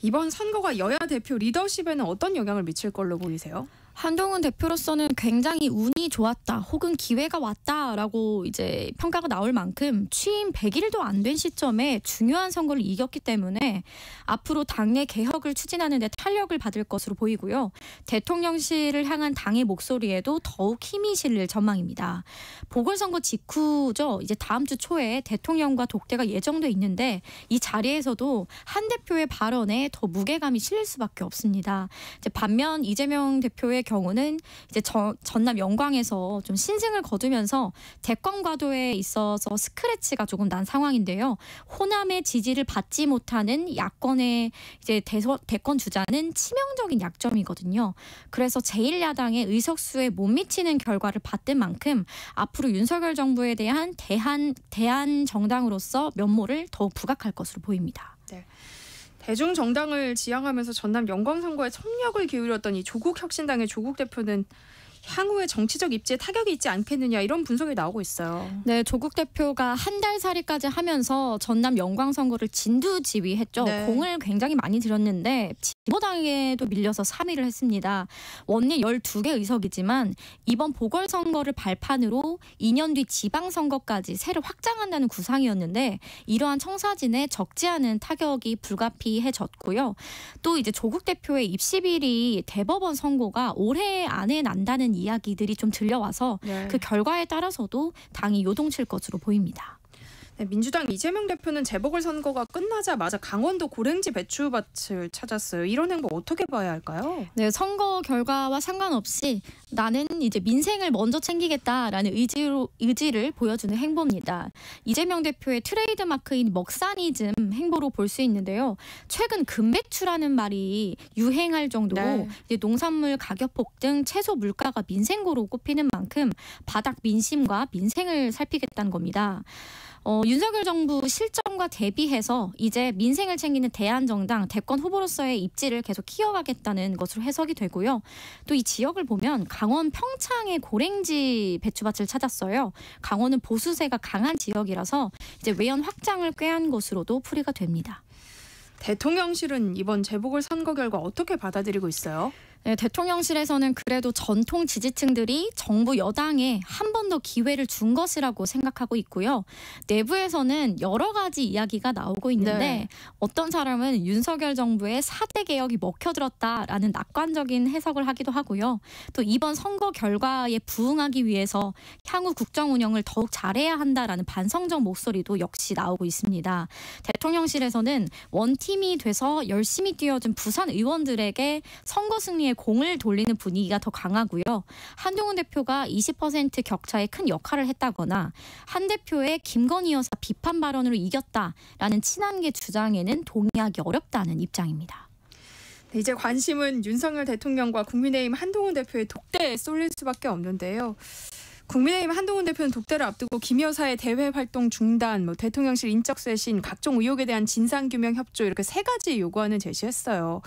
이번 선거가 여야 대표 리더십에는 어떤 영향을 미칠 걸로 보이세요? 한동훈 대표로서는 굉장히 운이 좋았다 혹은 기회가 왔다라고 이제 평가가 나올 만큼 취임 100일도 안 된 시점에 중요한 선거를 이겼기 때문에 앞으로 당내 개혁을 추진하는 데 탄력을 받을 것으로 보이고요. 대통령실을 향한 당의 목소리에도 더욱 힘이 실릴 전망입니다. 보궐선거 직후죠. 이제 다음 주 초에 대통령과 독대가 예정돼 있는데 이 자리에서도 한 대표의 발언에 더 무게감이 실릴 수밖에 없습니다. 반면 이재명 대표의 경우는 이제 저, 전남 영광에서 좀 신승을 거두면서 대권 과도에 있어서 스크래치가 조금 난 상황인데요. 호남의 지지를 받지 못하는 야권의 이제 대서, 대권 주자는 치명적인 약점이거든요. 그래서 제1야당의 의석수에 못 미치는 결과를 봤던 만큼 앞으로 윤석열 정부에 대한 대한 대한 정당으로서 면모를 더욱 부각할 것으로 보입니다. 대중 정당을 지향하면서 전남 영광 선거에 총력을 기울였던 이 조국 혁신당의 조국 대표는 향후에 정치적 입지에 타격이 있지 않겠느냐 이런 분석이 나오고 있어요. 네, 조국 대표가 한 달 살이까지 하면서 전남 영광 선거를 진두지휘했죠. 네. 공을 굉장히 많이 들였는데 진보당에도 밀려서 3위를 했습니다. 원내 12개 의석이지만 이번 보궐선거를 발판으로 2년 뒤 지방선거까지 세를 확장한다는 구상이었는데 이러한 청사진에 적지 않은 타격이 불가피해졌고요. 또 이제 조국 대표의 입시비리 대법원 선고가 올해 안에 난다는 이야기들이 좀 들려와서 네. 그 결과에 따라서도 당이 요동칠 것으로 보입니다. 네, 민주당 이재명 대표는 재보궐 선거가 끝나자마자 강원도 고랭지 배추밭을 찾았어요. 이런 행보 어떻게 봐야 할까요? 네, 선거 결과와 상관없이 나는 이제 민생을 먼저 챙기겠다라는 의지로 의지를 보여주는 행보입니다. 이재명 대표의 트레이드 마크인 먹사니즘 행보로 볼 수 있는데요. 최근 금배추라는 말이 유행할 정도로 네. 이제 농산물 가격 폭등, 채소 물가가 민생고로 꼽히는 만큼 바닥 민심과 민생을 살피겠다는 겁니다. 어, 윤석열 정부 실정과 대비해서 이제 민생을 챙기는 대한정당 대권 후보로서의 입지를 계속 키워가겠다는 것으로 해석이 되고요. 또 이 지역을 보면 강원 평창의 고랭지 배추밭을 찾았어요. 강원은 보수세가 강한 지역이라서 이제 외연 확장을 꾀한 것으로도 풀이가 됩니다. 대통령실은 이번 재보궐 선거 결과 어떻게 받아들이고 있어요? 네, 대통령실에서는 그래도 전통 지지층들이 정부 여당에 한 번 더 기회를 준 것이라고 생각하고 있고요. 내부에서는 여러 가지 이야기가 나오고 있는데 네. 어떤 사람은 윤석열 정부의 4대 개혁이 먹혀들었다라는 낙관적인 해석을 하기도 하고요. 또 이번 선거 결과에 부응하기 위해서 향후 국정 운영을 더욱 잘해야 한다라는 반성적 목소리도 역시 나오고 있습니다. 대통령실에서는 원팀이 돼서 열심히 뛰어준 부산 의원들에게 선거 승리에 공을 돌리는 분위기가 더 강하고요. 한동훈 대표가 20% 격차에 큰 역할을 했다거나 한 대표의 김건희 여사 비판 발언으로 이겼다라는 친한계 주장에는 동의하기 어렵다는 입장입니다. 네, 이제 관심은 윤석열 대통령과 국민의힘 한동훈 대표의 독대에 쏠릴 수밖에 없는데요. 국민의힘 한동훈 대표는 독대를 앞두고 김 여사의 대외 활동 중단, 뭐 대통령실 인적 쇄신, 각종 의혹에 대한 진상 규명 협조 이렇게 세 가지 요구안을 제시했어요.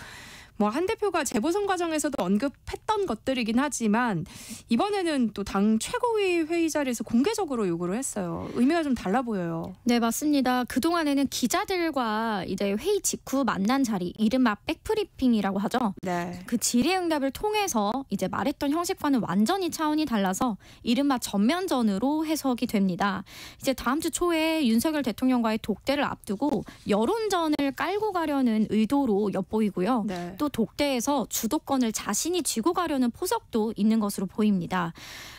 뭐 한 대표가 재보선 과정에서도 언급했던 것들이긴 하지만 이번에는 또 당 최고위 회의 자리에서 공개적으로 요구를 했어요. 의미가 좀 달라 보여요. 네, 맞습니다. 그동안에는 기자들과 이제 회의 직후 만난 자리, 이른바 백프리핑이라고 하죠. 네. 그 질의응답을 통해서 이제 말했던 형식과는 완전히 차원이 달라서 이른바 전면전으로 해석이 됩니다. 이제 다음 주 초에 윤석열 대통령과의 독대를 앞두고 여론전을 깔고 가려는 의도로 엿보이고요. 네. 또또 독대에서 주도권을 자신이 쥐고 가려는 포석도 있는 것으로 보입니다.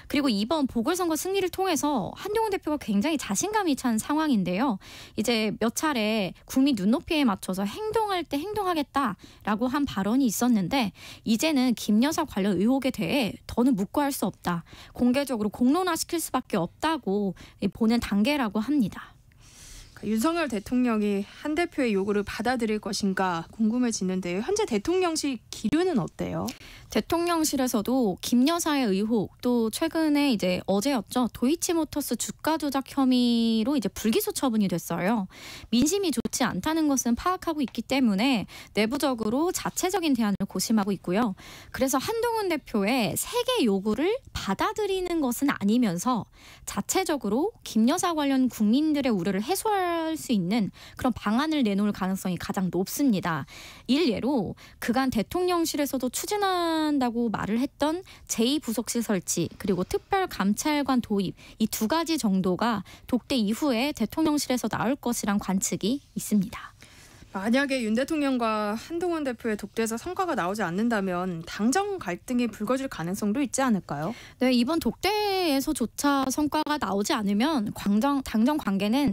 그리고 이번 보궐선거 승리를 통해서 한동훈 대표가 굉장히 자신감이 찬 상황인데요. 이제 몇 차례 국민 눈높이에 맞춰서 행동할 때 행동하겠다라고 한 발언이 있었는데 이제는 김 여사 관련 의혹에 대해 더는 묵고할 수 없다. 공개적으로 공론화시킬 수밖에 없다고 보는 단계라고 합니다. 그러니까 윤석열 대통령이 한 대표의 요구를 받아들일 것인가 궁금해지는데요. 현재 대통령실 기류는 어때요? 대통령실에서도 김 여사의 의혹 또 최근에 이제 어제였죠 도이치모터스 주가 조작 혐의로 이제 불기소 처분이 됐어요. 민심이 좋지 않다는 것은 파악하고 있기 때문에 내부적으로 자체적인 대안을 고심하고 있고요. 그래서 한동훈 대표의 세계 요구를 받아들이는 것은 아니면서 자체적으로 김 여사 관련 국민들의 우려를 해소할 수 있는 그런 방안을 내놓을 가능성이 가장 높습니다. 일례로 그간 대통령실에서도 추진한다고 말을 했던 제2부속실 설치 그리고 특별감찰관 도입 이 두 가지 정도가 독대 이후에 대통령실에서 나올 것이란 관측이 있습니다. 만약에 윤 대통령과 한동훈 대표의 독대에서 성과가 나오지 않는다면 당정 갈등이 불거질 가능성도 있지 않을까요? 네, 이번 독대에서조차 성과가 나오지 않으면 광정, 당정 관계는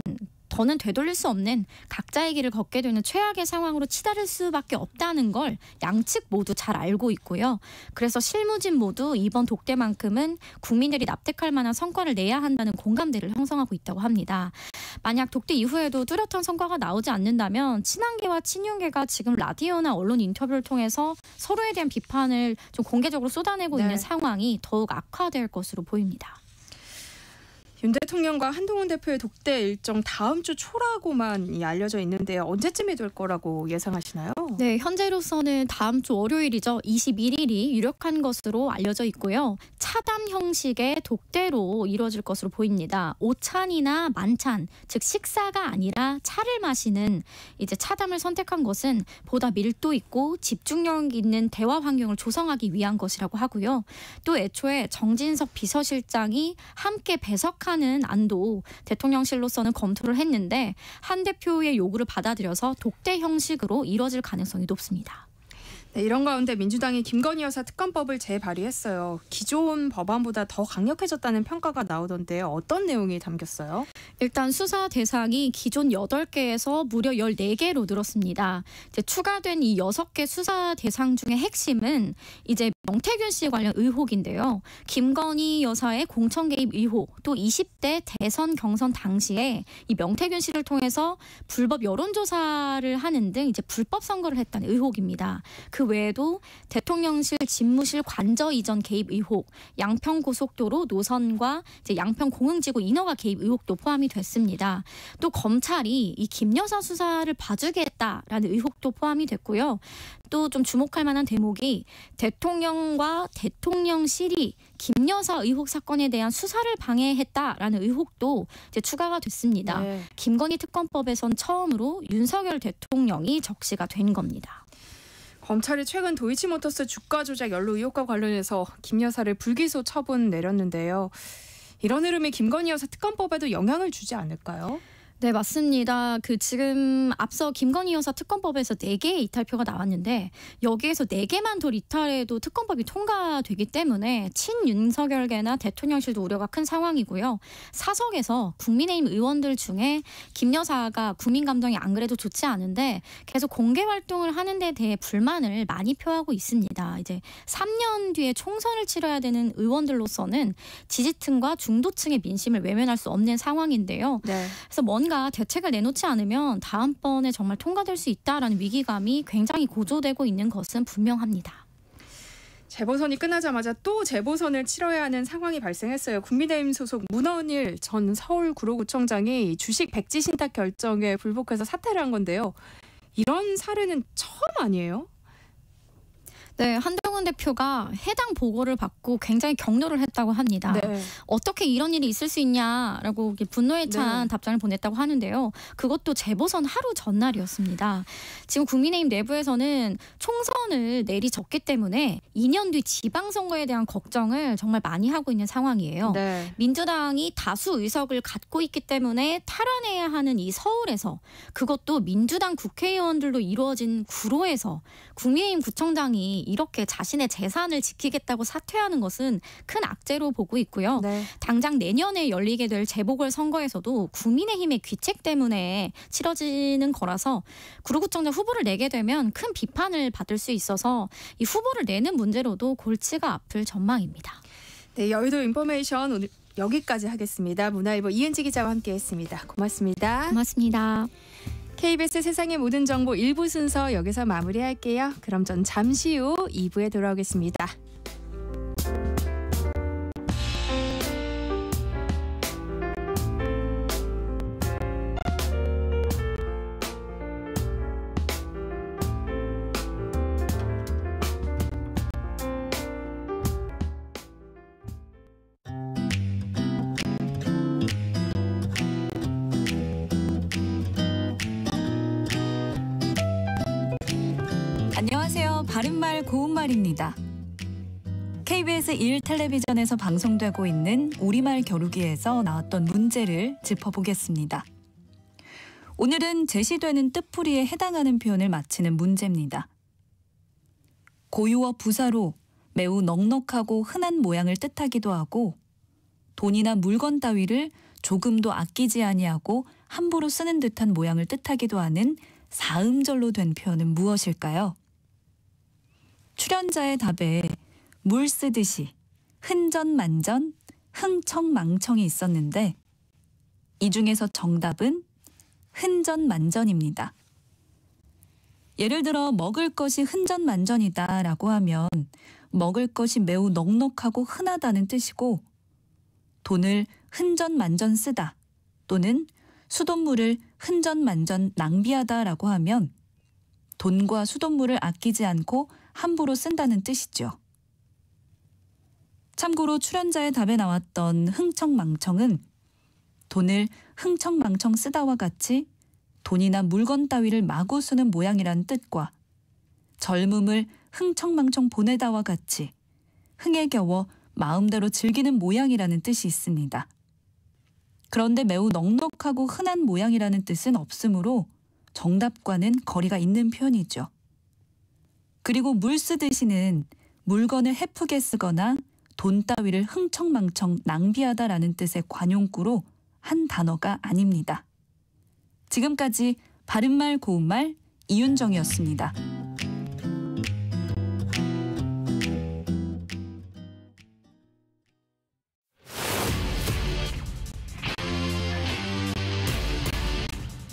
더는 되돌릴 수 없는 각자의 길을 걷게 되는 최악의 상황으로 치달을 수밖에 없다는 걸 양측 모두 잘 알고 있고요. 그래서 실무진 모두 이번 독대만큼은 국민들이 납득할 만한 성과를 내야 한다는 공감대를 형성하고 있다고 합니다. 만약 독대 이후에도 뚜렷한 성과가 나오지 않는다면 친한계와 친윤계가 지금 라디오나 언론 인터뷰를 통해서 서로에 대한 비판을 좀 공개적으로 쏟아내고 네. 있는 상황이 더욱 악화될 것으로 보입니다. 윤 대통령과 한동훈 대표의 독대 일정 다음 주 초라고만 알려져 있는데 언제쯤이 될 거라고 예상하시나요? 네, 현재로서는 다음 주 월요일이죠. 21일이 유력한 것으로 알려져 있고요. 차담 형식의 독대로 이루어질 것으로 보입니다. 오찬이나 만찬, 즉 식사가 아니라 차를 마시는 이제 차담을 선택한 것은 보다 밀도 있고 집중력 있는 대화 환경을 조성하기 위한 것이라고 하고요. 또 애초에 정진석 비서실장이 함께 배석 하는 안도 대통령실로서는 검토를 했는데 한 대표의 요구를 받아들여서 독대 형식으로 이뤄질 가능성이 높습니다. 네, 이런 가운데 민주당이 김건희 여사 특검법을 재발의했어요. 기존 법안보다 더 강력해졌다는 평가가 나오던데요. 어떤 내용이 담겼어요? 일단 수사 대상이 기존 8개에서 무려 14개로 늘었습니다. 추가된 이 6개 수사 대상 중에 핵심은 이제 명태균 씨 관련 의혹인데요. 김건희 여사의 공천 개입 의혹, 또 20대 대선 경선 당시에 이 명태균 씨를 통해서 불법 여론조사를 하는 등 이제 불법 선거를 했다는 의혹입니다. 그 외에도 대통령실 집무실 관저 이전 개입 의혹, 양평 고속도로 노선과 이제 양평 공흥지구 인허가 개입 의혹도 포함이 됐습니다. 또 검찰이 이 김 여사 수사를 봐주겠다라는 의혹도 포함이 됐고요. 또 좀 주목할 만한 대목이 대통령 과 대통령실이 김 여사 의혹 사건에 대한 수사를 방해했다라는 의혹도 이제 추가가 됐습니다. 네. 김건희 특검법에선 처음으로 윤석열 대통령이 적시가 된 겁니다. 검찰이 최근 도이치모터스 주가 조작 연루 의혹과 관련해서 김 여사를 불기소 처분 내렸는데요. 이런 흐름이 김건희 여사 특검법에도 영향을 주지 않을까요? 네, 맞습니다. 그 지금 앞서 김건희 여사 특검법에서 4개의 이탈표가 나왔는데 여기에서 4개만 더 이탈해도 특검법이 통과되기 때문에 친윤석열계나 대통령실도 우려가 큰 상황이고요. 사석에서 국민의힘 의원들 중에 김 여사가 국민 감정이 안 그래도 좋지 않은데 계속 공개 활동을 하는 데 대해 불만을 많이 표하고 있습니다. 이제 3년 뒤에 총선을 치러야 되는 의원들로서는 지지층과 중도층의 민심을 외면할 수 없는 상황인데요. 네. 그래서 뭔가 대책을 내놓지 않으면 다음번에 정말 통과될 수 있다라는 위기감이 굉장히 고조되고 있는 것은 분명합니다. 재보선이 끝나자마자 또 재보선을 치러야 하는 상황이 발생했어요. 국민의힘 소속 문헌일 전 서울 구로구청장이 주식 백지 신탁 결정에 불복해서 사퇴를 한 건데요. 이런 사례는 처음 아니에요? 네, 한동훈 대표가 해당 보고를 받고 굉장히 격려를 했다고 합니다. 네. 어떻게 이런 일이 있을 수 있냐라고 분노에 찬 네. 답장을 보냈다고 하는데요. 그것도 재보선 하루 전날이었습니다. 지금 국민의힘 내부에서는 총선을 내리졌기 때문에 2년 뒤 지방선거에 대한 걱정을 정말 많이 하고 있는 상황이에요. 네. 민주당이 다수 의석을 갖고 있기 때문에 탈환해야 하는 이 서울에서 그것도 민주당 국회의원들로 이루어진 구로에서 국민의힘 구청장이 이렇게 자신의 재산을 지키겠다고 사퇴하는 것은 큰 악재로 보고 있고요. 네. 당장 내년에 열리게 될 재보궐 선거에서도 국민의힘의 귀책 때문에 치러지는 거라서 구로구청장 후보를 내게 되면 큰 비판을 받을 수 있어서 이 후보를 내는 문제로도 골치가 아플 전망입니다. 네, 여의도 인포메이션 오늘 여기까지 하겠습니다. 문화일보 이은지 기자와 함께했습니다. 고맙습니다. 고맙습니다. KBS 세상의 모든 정보 1부 순서 여기서 마무리할게요. 그럼 전 잠시 후 2부에 돌아오겠습니다. 텔레비전에서 방송되고 있는 우리말 겨루기에서 나왔던 문제를 짚어보겠습니다. 오늘은 제시되는 뜻풀이에 해당하는 표현을 맞히는 문제입니다. 고유어 부사로 매우 넉넉하고 흔한 모양을 뜻하기도 하고 돈이나 물건 따위를 조금도 아끼지 아니하고 함부로 쓰는 듯한 모양을 뜻하기도 하는 사음절로 된 표현은 무엇일까요? 출연자의 답에 물 쓰듯이 흔전만전, 흥청망청이 있었는데 이 중에서 정답은 흔전만전입니다. 예를 들어 먹을 것이 흔전만전이다 라고 하면 먹을 것이 매우 넉넉하고 흔하다는 뜻이고 돈을 흔전만전 쓰다 또는 수돗물을 흔전만전 낭비하다 라고 하면 돈과 수돗물을 아끼지 않고 함부로 쓴다는 뜻이죠. 참고로 출연자의 답에 나왔던 흥청망청은 돈을 흥청망청 쓰다와 같이 돈이나 물건 따위를 마구 쓰는 모양이라는 뜻과 젊음을 흥청망청 보내다와 같이 흥에 겨워 마음대로 즐기는 모양이라는 뜻이 있습니다. 그런데 매우 넉넉하고 흔한 모양이라는 뜻은 없으므로 정답과는 거리가 있는 표현이죠. 그리고 물 쓰듯이는 물건을 헤프게 쓰거나 돈 따위를 흥청망청 낭비하다라는 뜻의 관용구로 한 단어가 아닙니다. 지금까지 바른말 고운말 이윤정이었습니다.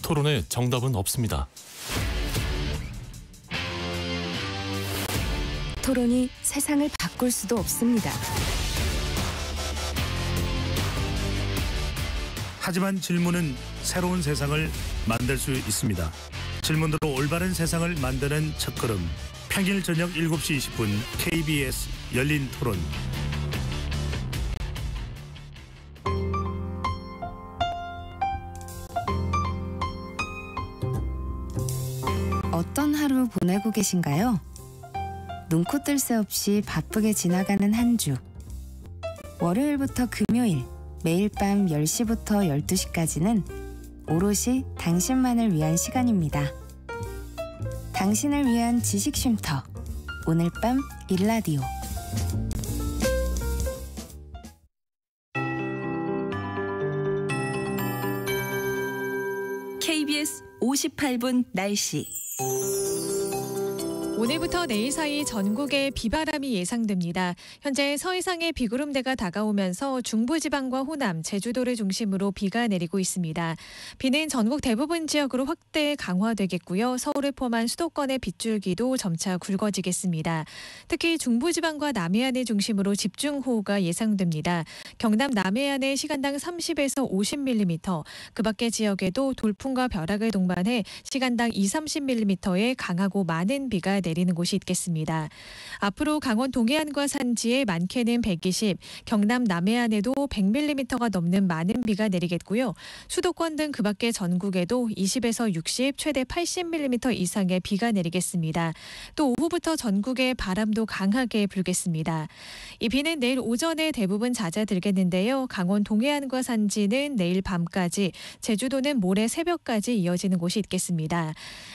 토론에 정답은 없습니다. 토론이 세상을 바꿀 수도 없습니다. 하지만 질문은 새로운 세상을 만들 수 있습니다. 질문으로 올바른 세상을 만드는 첫걸음. 평일 저녁 7시 20분 KBS 열린 토론. 어떤 하루 보내고 계신가요? 눈코 뜰 새 없이 바쁘게 지나가는 한 주. 월요일부터 금요일, 매일 밤 10시부터 12시까지는 오롯이 당신만을 위한 시간입니다. 당신을 위한 지식 쉼터. 오늘 밤 일라디오. KBS 58분 날씨. 오늘부터 내일 사이 전국에 비바람이 예상됩니다. 현재 서해상에 비구름대가 다가오면서 중부지방과 호남, 제주도를 중심으로 비가 내리고 있습니다. 비는 전국 대부분 지역으로 확대 강화되겠고요. 서울을 포함한 수도권의 빗줄기도 점차 굵어지겠습니다. 특히 중부지방과 남해안을 중심으로 집중호우가 예상됩니다. 경남 남해안에 시간당 30에서 50mm, 그 밖의 지역에도 돌풍과 벼락을 동반해 시간당 2, 30mm의 강하고 많은 비가 내립니다. 내리는 곳이 있겠습니다. 앞으로 강원 동해안과 산지에 많게는 120, 경남 남해안에도 100mm가 넘는 많은 비가 내리겠고요. 수도권 등 그 밖의 전국에도 20에서 60, 최대 80mm 이상의 비가 내리겠습니다. 또 오후부터 전국에 바람도 강하게 불겠습니다. 이 비는 내일 오전에 대부분 잦아들겠는데요. 강원 동해안과 산지는 내일 밤까지, 제주도는 모레 새벽까지 이어지는 곳이 있겠습니다.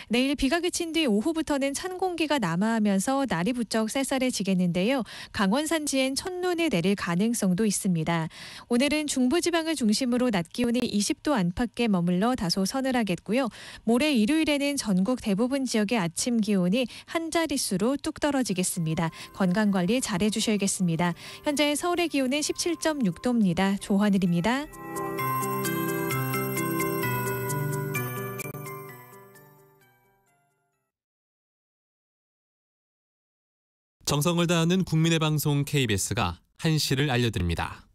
내일 비가 그친 뒤 오후부터는 찬 공기가 남하하면서 날이 부쩍 쌀쌀해지겠는데요. 강원 산지엔 첫눈이 내릴 가능성도 있습니다. 오늘은 중부지방을 중심으로 낮 기온이 20도 안팎에 머물러 다소 서늘하겠고요. 모레 일요일에는 전국 대부분 지역의 아침 기온이 한 자릿수로 뚝 떨어지겠습니다. 건강 관리 잘 해주셔야겠습니다. 현재 서울의 기온은 17.6도입니다. 조하늘입니다. 정성을 다하는 국민의 방송 KBS가 한시를 알려드립니다.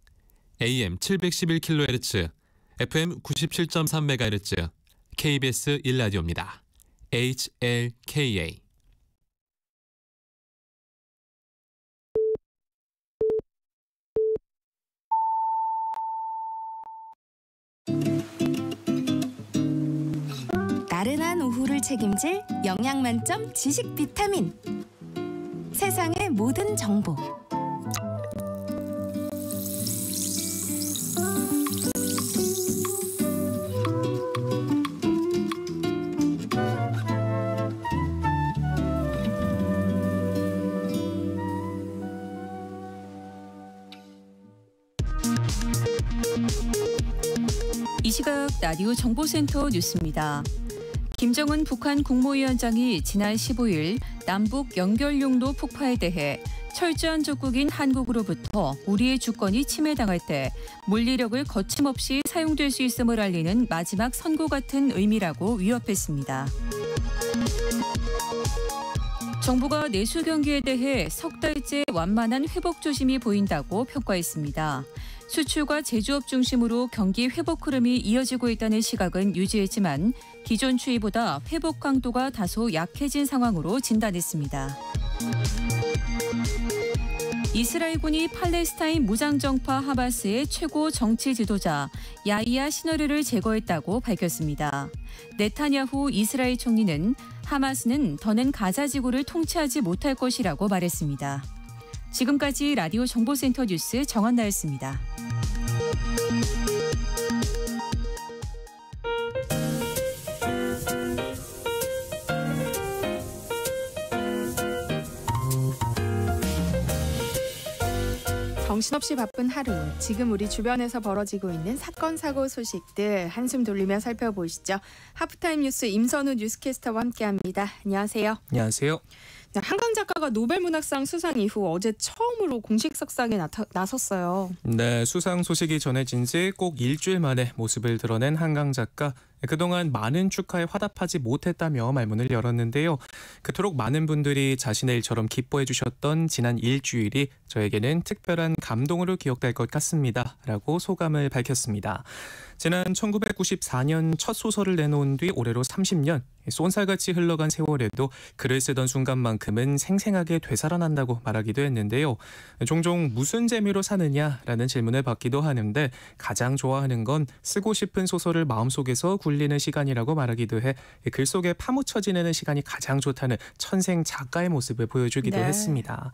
AM 711kHz, FM 97.3MHz, KBS 1라디오입니다. HLKA 나른한 오후를 책임질 영양 만점 지식 비타민. 세상의 모든 정보. 이 시각 라디오 정보센터 뉴스입니다. 김정은 북한 국무위원장이 지난 15일 남북 연결용로 폭파에 대해 철저한 적국인 한국으로부터 우리의 주권이 침해당할 때 물리력을 거침없이 사용될 수 있음을 알리는 마지막 선고 같은 의미라고 위협했습니다. 정부가 내수 경기에 대해 석 달째 완만한 회복 조짐이 보인다고 평가했습니다. 수출과 제조업 중심으로 경기 회복 흐름이 이어지고 있다는 시각은 유지했지만 기존 추이보다 회복 강도가 다소 약해진 상황으로 진단했습니다. 이스라엘군이 팔레스타인 무장정파 하마스의 최고 정치 지도자 야이야 시너르를 제거했다고 밝혔습니다. 네타냐후 이스라엘 총리는 하마스는 더는 가자 지구를 통치하지 못할 것이라고 말했습니다. 지금까지 라디오 정보센터 뉴스 정한나였습니다. 정신없이 바쁜 하루. 지금 우리 주변에서 벌어지고 있는 사건 사고 소식들 한숨 돌리며 살펴보시죠. 하프타임 뉴스 임선우 뉴스캐스터와 함께합니다. 안녕하세요. 안녕하세요. 네, 한강 작가가 노벨 문학상 수상 이후 어제 처음으로 공식 석상에 나섰어요. 네, 수상 소식이 전해진 지 꼭 일주일 만에 모습을 드러낸 한강 작가. 그동안 많은 축하에 화답하지 못했다며 말문을 열었는데요. 그토록 많은 분들이 자신의 일처럼 기뻐해 주셨던 지난 일주일이 저에게는 특별한 감동으로 기억될 것 같습니다. 라고 소감을 밝혔습니다. 지난 1994년 첫 소설을 내놓은 뒤 올해로 30년 쏜살같이 흘러간 세월에도 글을 쓰던 순간만큼은 생생하게 되살아난다고 말하기도 했는데요. 종종 무슨 재미로 사느냐라는 질문을 받기도 하는데 가장 좋아하는 건 쓰고 싶은 소설을 마음속에서 굴리는 시간이라고 말하기도 해 글 속에 파묻혀 지내는 시간이 가장 좋다는 천생 작가의 모습을 보여주기도 네. 했습니다.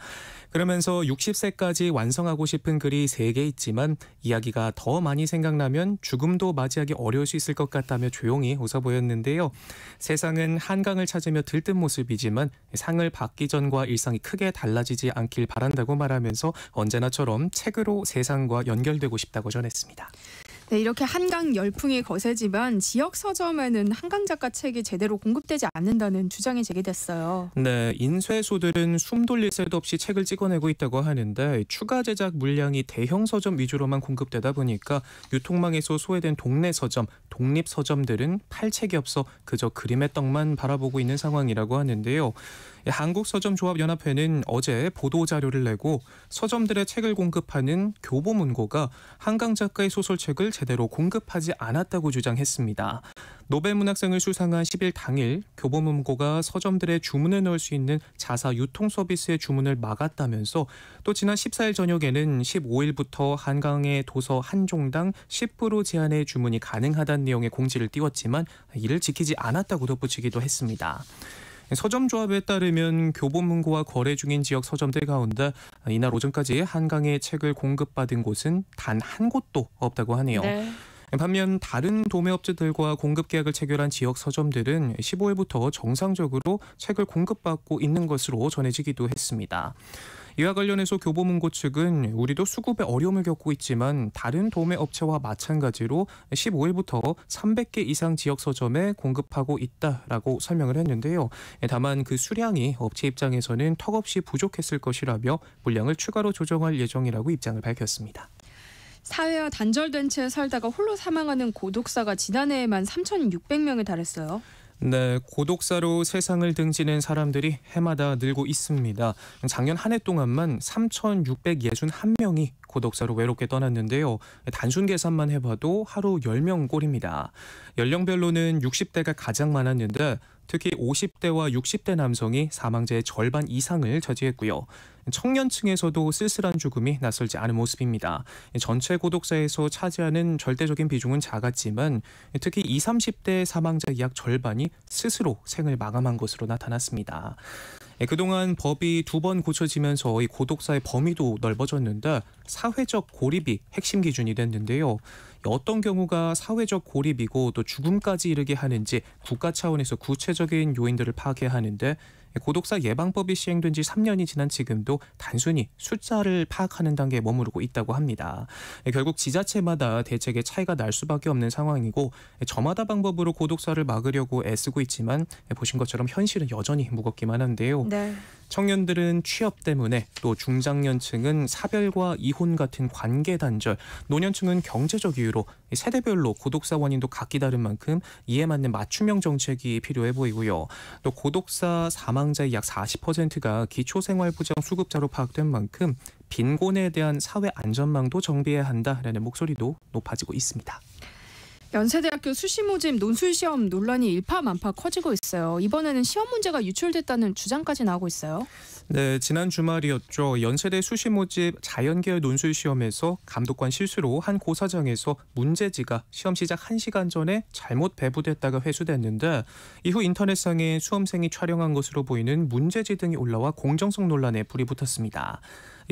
그러면서 60세까지 완성하고 싶은 글이 3개 있지만 이야기가 더 많이 생각나면 죽음 도 맞이하기 어려울 수 있을 것 같다며 조용히 웃어 보였는데요. 세상은 한강을 찾으며 들뜬 모습이지만 상을 받기 전과 일상이 크게 달라지지 않길 바란다고 말하면서 언제나처럼 책으로 세상과 연결되고 싶다고 전했습니다. 네, 이렇게 한강 열풍이 거세지만 지역 서점에는 한강 작가 책이 제대로 공급되지 않는다는 주장이 제기됐어요. 네, 인쇄소들은 숨 돌릴 새도 없이 책을 찍어내고 있다고 하는데 추가 제작 물량이 대형 서점 위주로만 공급되다 보니까 유통망에서 소외된 동네 서점, 독립 서점들은 팔 책이 없어 그저 그림의 떡만 바라보고 있는 상황이라고 하는데요. 한국서점조합연합회는 어제 보도 자료를 내고 서점들의 책을 공급하는 교보문고가 한강 작가의 소설책을 제대로 공급하지 않았다고 주장했습니다. 노벨 문학상을 수상한 10일 당일 교보문고가 서점들의 주문을 넣을 수 있는 자사 유통 서비스의 주문을 막았다면서 또 지난 14일 저녁에는 15일부터 한강의 도서 한 종당 10% 제한의 주문이 가능하다는 내용의 공지를 띄웠지만 이를 지키지 않았다고 덧붙이기도 했습니다. 서점조합에 따르면 교보문고와 거래 중인 지역 서점들 가운데 이날 오전까지 한강의 책을 공급받은 곳은 단 한 곳도 없다고 하네요. 네. 반면 다른 도매업체들과 공급 계약을 체결한 지역 서점들은 15일부터 정상적으로 책을 공급받고 있는 것으로 전해지기도 했습니다. 이와 관련해서 교보문고 측은 우리도 수급에 어려움을 겪고 있지만 다른 도매 업체와 마찬가지로 15일부터 300개 이상 지역 서점에 공급하고 있다라고 설명을 했는데요. 다만 그 수량이 업체 입장에서는 턱없이 부족했을 것이라며 물량을 추가로 조정할 예정이라고 입장을 밝혔습니다. 사회와 단절된 채 살다가 홀로 사망하는 고독사가 지난해에만 3,600명에 달했어요. 네, 고독사로 세상을 등지는 사람들이 해마다 늘고 있습니다. 작년 한 해 동안만 3,661명이 고독사로 외롭게 떠났는데요. 단순 계산만 해봐도 하루 10명 꼴입니다. 연령별로는 60대가 가장 많았는데 특히 50대와 60대 남성이 사망자의 절반 이상을 차지했고요. 청년층에서도 쓸쓸한 죽음이 낯설지 않은 모습입니다. 전체 고독사에서 차지하는 절대적인 비중은 작았지만 특히 20, 30대 사망자 약 절반이 스스로 생을 마감한 것으로 나타났습니다. 그동안 법이 두 번 고쳐지면서 이 고독사의 범위도 넓어졌는데 사회적 고립이 핵심 기준이 됐는데요. 어떤 경우가 사회적 고립이고 또 죽음까지 이르게 하는지 국가 차원에서 구체적인 요인들을 파악해야 하는데 고독사 예방법이 시행된 지 3년이 지난 지금도 단순히 숫자를 파악하는 단계에 머무르고 있다고 합니다. 결국 지자체마다 대책의 차이가 날 수밖에 없는 상황이고 저마다 방법으로 고독사를 막으려고 애쓰고 있지만 보신 것처럼 현실은 여전히 무겁기만 한데요. 네. 청년들은 취업 때문에 또 중장년층은 사별과 이혼 같은 관계 단절, 노년층은 경제적 이유로 세대별로 고독사 원인도 각기 다른 만큼 이에 맞는 맞춤형 정책이 필요해 보이고요. 또 고독사 사망자의 약 40%가 기초생활보장 수급자로 파악된 만큼 빈곤에 대한 사회 안전망도 정비해야 한다라는 목소리도 높아지고 있습니다. 연세대학교 수시 모집 논술 시험 논란이 일파만파 커지고 있어요. 이번에는 시험 문제가 유출됐다는 주장까지 나오고 있어요. 네, 지난 주말이었죠. 연세대 수시 모집 자연계열 논술 시험에서 감독관 실수로 한 고사장에서 문제지가 시험 시작 1시간 전에 잘못 배부됐다가 회수됐는데 이후 인터넷상에 수험생이 촬영한 것으로 보이는 문제지 등이 올라와 공정성 논란에 불이 붙었습니다.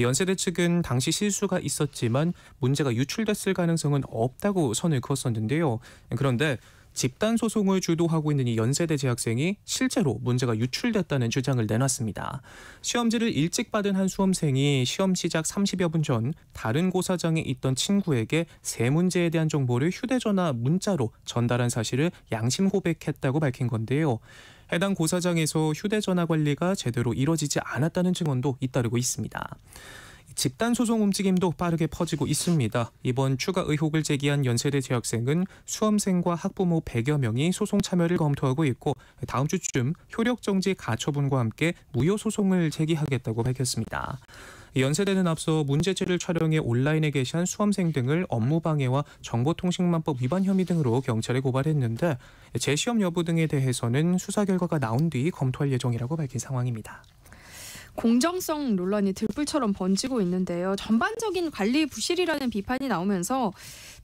연세대 측은 당시 실수가 있었지만 문제가 유출됐을 가능성은 없다고 선을 그었었는데요. 그런데 집단 소송을 주도하고 있는 이 연세대 재학생이 실제로 문제가 유출됐다는 주장을 내놨습니다. 시험지를 일찍 받은 한 수험생이 시험 시작 30여 분 전 다른 고사장에 있던 친구에게 세 문제에 대한 정보를 휴대전화 문자로 전달한 사실을 양심 고백했다고 밝힌 건데요. 해당 고사장에서 휴대전화 관리가 제대로 이뤄지지 않았다는 증언도 잇따르고 있습니다. 집단 소송 움직임도 빠르게 퍼지고 있습니다. 이번 추가 의혹을 제기한 연세대 재학생은 수험생과 학부모 100여 명이 소송 참여를 검토하고 있고 다음 주쯤 효력 정지 가처분과 함께 무효 소송을 제기하겠다고 밝혔습니다. 연세대는 앞서 문제지를 촬영해 온라인에 게시한 수험생 등을 업무방해와 정보통신망법 위반 혐의 등으로 경찰에 고발했는데 재시험 여부 등에 대해서는 수사 결과가 나온 뒤 검토할 예정이라고 밝힌 상황입니다. 공정성 논란이 들불처럼 번지고 있는데요. 전반적인 관리 부실이라는 비판이 나오면서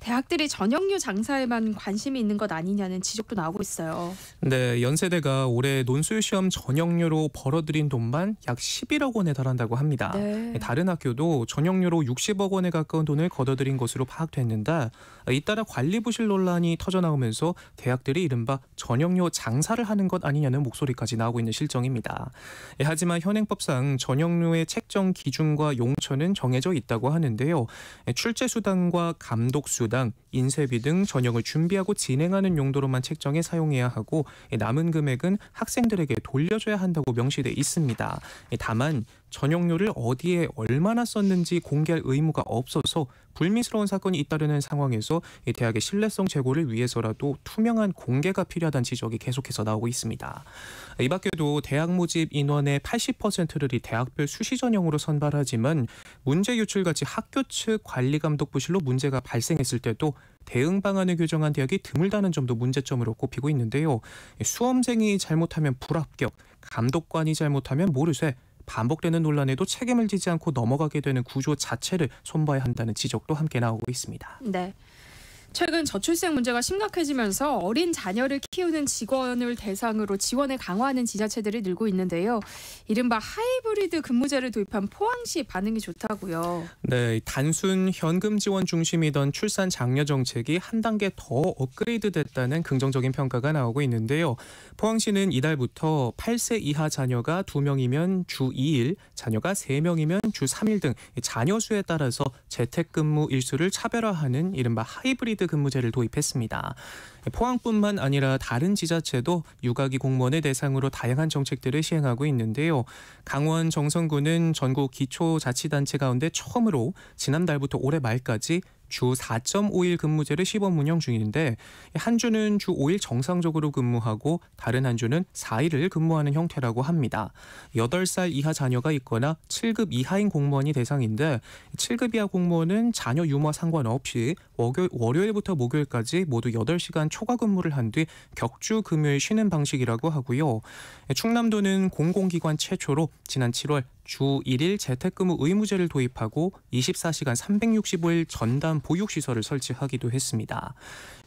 대학들이 전형료 장사에만 관심이 있는 것 아니냐는 지적도 나오고 있어요. 네, 연세대가 올해 논술 시험 전형료로 벌어들인 돈만 약 11억 원에 달한다고 합니다. 네. 다른 학교도 전형료로 60억 원에 가까운 돈을 거둬들인 것으로 파악됐는데 잇따라 관리 부실 논란이 터져 나오면서 대학들이 이른바 전형료 장사를 하는 것 아니냐는 목소리까지 나오고 있는 실정입니다. 하지만 현행법상 전형료의 책정 기준과 용처는 정해져 있다고 하는데요. 출제 수당과 감독 수당 수당, 인쇄비 등 전형을 준비하고 진행하는 용도로만 책정해 사용해야 하고 남은 금액은 학생들에게 돌려줘야 한다고 명시돼 있습니다. 다만 전용료를 어디에 얼마나 썼는지 공개할 의무가 없어서 불미스러운 사건이 잇따르는 상황에서 이 대학의 신뢰성 제고를 위해서라도 투명한 공개가 필요하다는 지적이 계속해서 나오고 있습니다. 이 밖에도 대학 모집 인원의 80%를 이 대학별 수시 전형으로 선발하지만 문제 유출 같이 학교 측 관리 감독 부실로 문제가 발생했을 때도 대응 방안을 규정한 대학이 드물다는 점도 문제점으로 꼽히고 있는데요. 수험생이 잘못하면 불합격, 감독관이 잘못하면 모르쇠, 반복되는 논란에도 책임을 지지 않고 넘어가게 되는 구조 자체를 손봐야 한다는 지적도 함께 나오고 있습니다. 네. 최근 저출생 문제가 심각해지면서 어린 자녀를 키우는 직원을 대상으로 지원을 강화하는 지자체들이 늘고 있는데요. 이른바 하이브리드 근무제를 도입한 포항시 반응이 좋다고요. 네, 단순 현금 지원 중심이던 출산 장려 정책이 한 단계 더 업그레이드 됐다는 긍정적인 평가가 나오고 있는데요. 포항시는 이달부터 8세 이하 자녀가 2명이면 주 2일, 자녀가 3명이면 주 3일 등 자녀 수에 따라서 재택근무 일수를 차별화하는 이른바 하이브리드 근무제를 도입했습니다. 포항뿐만 아니라 다른 지자체도 육아기 공무원을 대상으로 다양한 정책들을 시행하고 있는데요. 강원 정선구는 전국 기초자치단체 가운데 처음으로 지난달부터 올해 말까지 주 4.5일 근무제를 시범 운영 중인데 한 주는 주 5일 정상적으로 근무하고 다른 한 주는 4일을 근무하는 형태라고 합니다. 8살 이하 자녀가 있거나 7급 이하인 공무원이 대상인데 7급 이하 공무원은 자녀 유무와 상관없이 월요일, 월요일부터 목요일까지 모두 8시간 초과 근무를 한 뒤 격주 금요일 쉬는 방식이라고 하고요. 충남도는 공공기관 최초로 지난 7월 주 1일 재택근무 의무제를 도입하고 24시간 365일 전담 보육시설을 설치하기도 했습니다.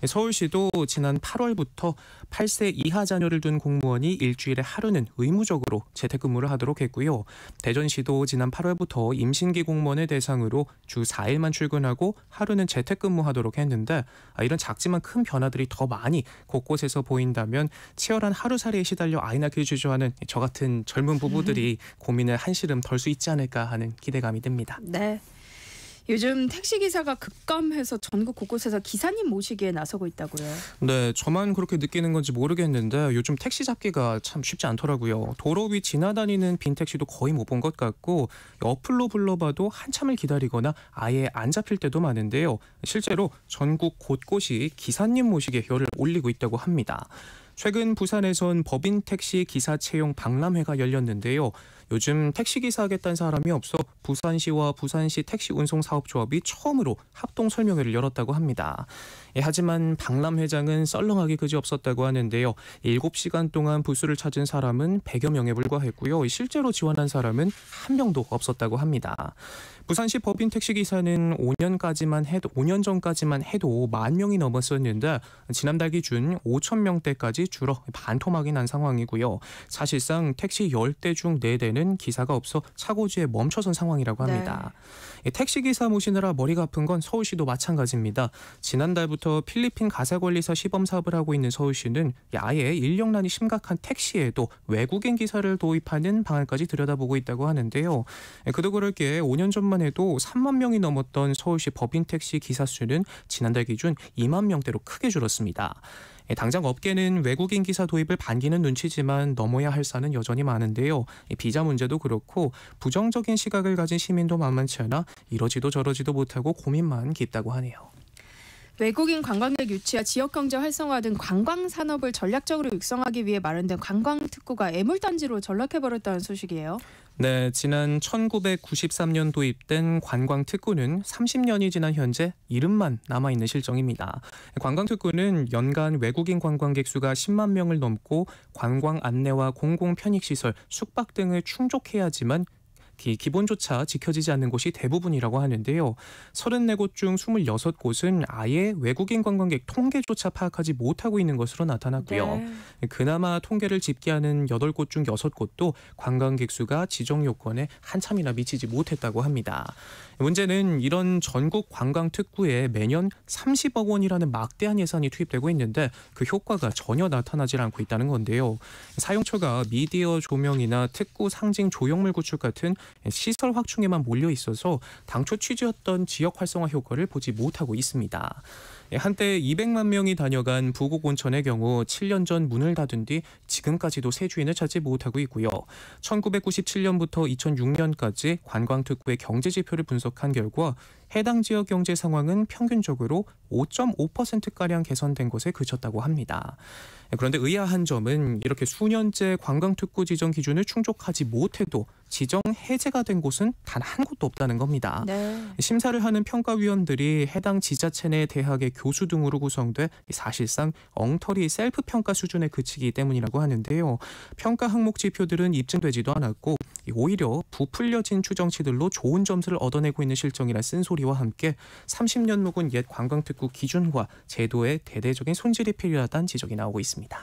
서울시도 지난 8월부터 8세 이하 자녀를 둔 공무원이 일주일에 하루는 의무적으로 재택근무를 하도록 했고요. 대전시도 지난 8월부터 임신기 공무원을 대상으로 주 4일만 출근하고 하루는 재택근무하도록 했는데 아, 이런 작지만 큰 변화들이 더 많이 곳곳에서 보인다면 치열한 하루살이에 시달려 아이 낳기 주저하는 저 같은 젊은 부부들이 고민을 한시 름덜수 있지 않을까 하는 기대감이 듭니다. 네. 요즘 택시 기사가 급감해서 전국 곳곳에서 기사님 모시기에 나서고 있다고요. 네, 저만 그렇게 느끼는 건지 모르겠는데 요즘 택시 잡기가 참 쉽지 않더라고요. 도로 위 지나다니는 빈 택시도 거의 못 본 것 같고 어플로 불러봐도 한참을 기다리거나 아예 안 잡힐 때도 많은데요. 실제로 전국 곳곳이 기사님 모시기에 열을 올리고 있다고 합니다. 최근 부산에선 법인 택시 기사 채용 박람회가 열렸는데요. 요즘 택시 기사 하겠다는 사람이 없어 부산시와 부산시 택시 운송 사업조합이 처음으로 합동 설명회를 열었다고 합니다. 예, 하지만 박람 회장은 썰렁하기 그지없었다고 하는데요. 7시간 동안 부스를 찾은 사람은 100여 명에 불과했고요. 실제로 지원한 사람은 한 명도 없었다고 합니다. 부산시 법인 택시 기사는 5년까지만 해도 5년 전까지만 해도 만 명이 넘었었는데 지난달 기준 5천 명대까지 줄어 반토막이 난 상황이고요. 사실상 택시 10대 중 4대는 기사가 없어 차고지에 멈춰선 상황이라고 합니다. 네. 택시 기사 모시느라 머리가 아픈 건 서울시도 마찬가지입니다. 지난달부터 필리핀 가사 관리사 시범 사업을 하고 있는 서울시는 아예 인력난이 심각한 택시에도 외국인 기사를 도입하는 방안까지 들여다보고 있다고 하는데요. 그도 그럴 게 5년 전만 해도 3만 명이 넘었던 서울시 법인 택시 기사 수는 지난달 기준 2만 명대로 크게 줄었습니다. 당장 업계는 외국인 기사 도입을 반기는 눈치지만 넘어야 할 산은 여전히 많은데요. 비자 문제도 그렇고 부정적인 시각을 가진 시민도 만만치 않아 이러지도 저러지도 못하고 고민만 깊다고 하네요. 외국인 관광객 유치와 지역 경제 활성화 등 관광 산업을 전략적으로 육성하기 위해 마련된 관광 특구가 애물단지로 전락해 버렸다는 소식이에요. 네, 지난 1993년 도입된 관광특구는 30년이 지난 현재 이름만 남아 있는 실정입니다. 관광특구는 연간 외국인 관광객 수가 10만 명을 넘고 관광 안내와 공공 편익 시설, 숙박 등을 충족해야지만 기본조차 지켜지지 않는 곳이 대부분이라고 하는데요. 34곳 중 26곳은 아예 외국인 관광객 통계조차 파악하지 못하고 있는 것으로 나타났고요. 네. 그나마 통계를 집계하는 8곳 중 6곳도 관광객 수가 지정 요건에 한참이나 미치지 못했다고 합니다. 문제는 이런 전국 관광 특구에 매년 30억 원이라는 막대한 예산이 투입되고 있는데 그 효과가 전혀 나타나질 않고 있다는 건데요. 사용처가 미디어 조명이나 특구 상징 조형물 구축 같은 시설 확충에만 몰려 있어서 당초 취지였던 지역 활성화 효과를 보지 못하고 있습니다. 예, 한때 200만 명이 다녀간 부곡 온천의 경우 7년 전 문을 닫은 뒤 지금까지도 새 주인을 찾지 못하고 있고요. 1997년부터 2006년까지 관광특구의 경제 지표를 분석한 결과 해당 지역 경제 상황은 평균적으로 5.5%가량 개선된 것에 그쳤다고 합니다. 그런데 의아한 점은 이렇게 수년째 관광특구 지정 기준을 충족하지 못해도 지정 해제가 된 곳은 단 한 곳도 없다는 겁니다. 네. 심사를 하는 평가위원들이 해당 지자체 내 대학의 교수 등으로 구성돼 사실상 엉터리 셀프 평가 수준에 그치기 때문이라고 하는데요. 평가 항목 지표들은 입증되지도 않았고 오히려 부풀려진 추정치들로 좋은 점수를 얻어내고 있는 실정이라 쓴소리와 함께 30년 묵은 옛 관광특구 기준과 제도의 대대적인 손질이 필요하다는 지적이 나오고 있습니다.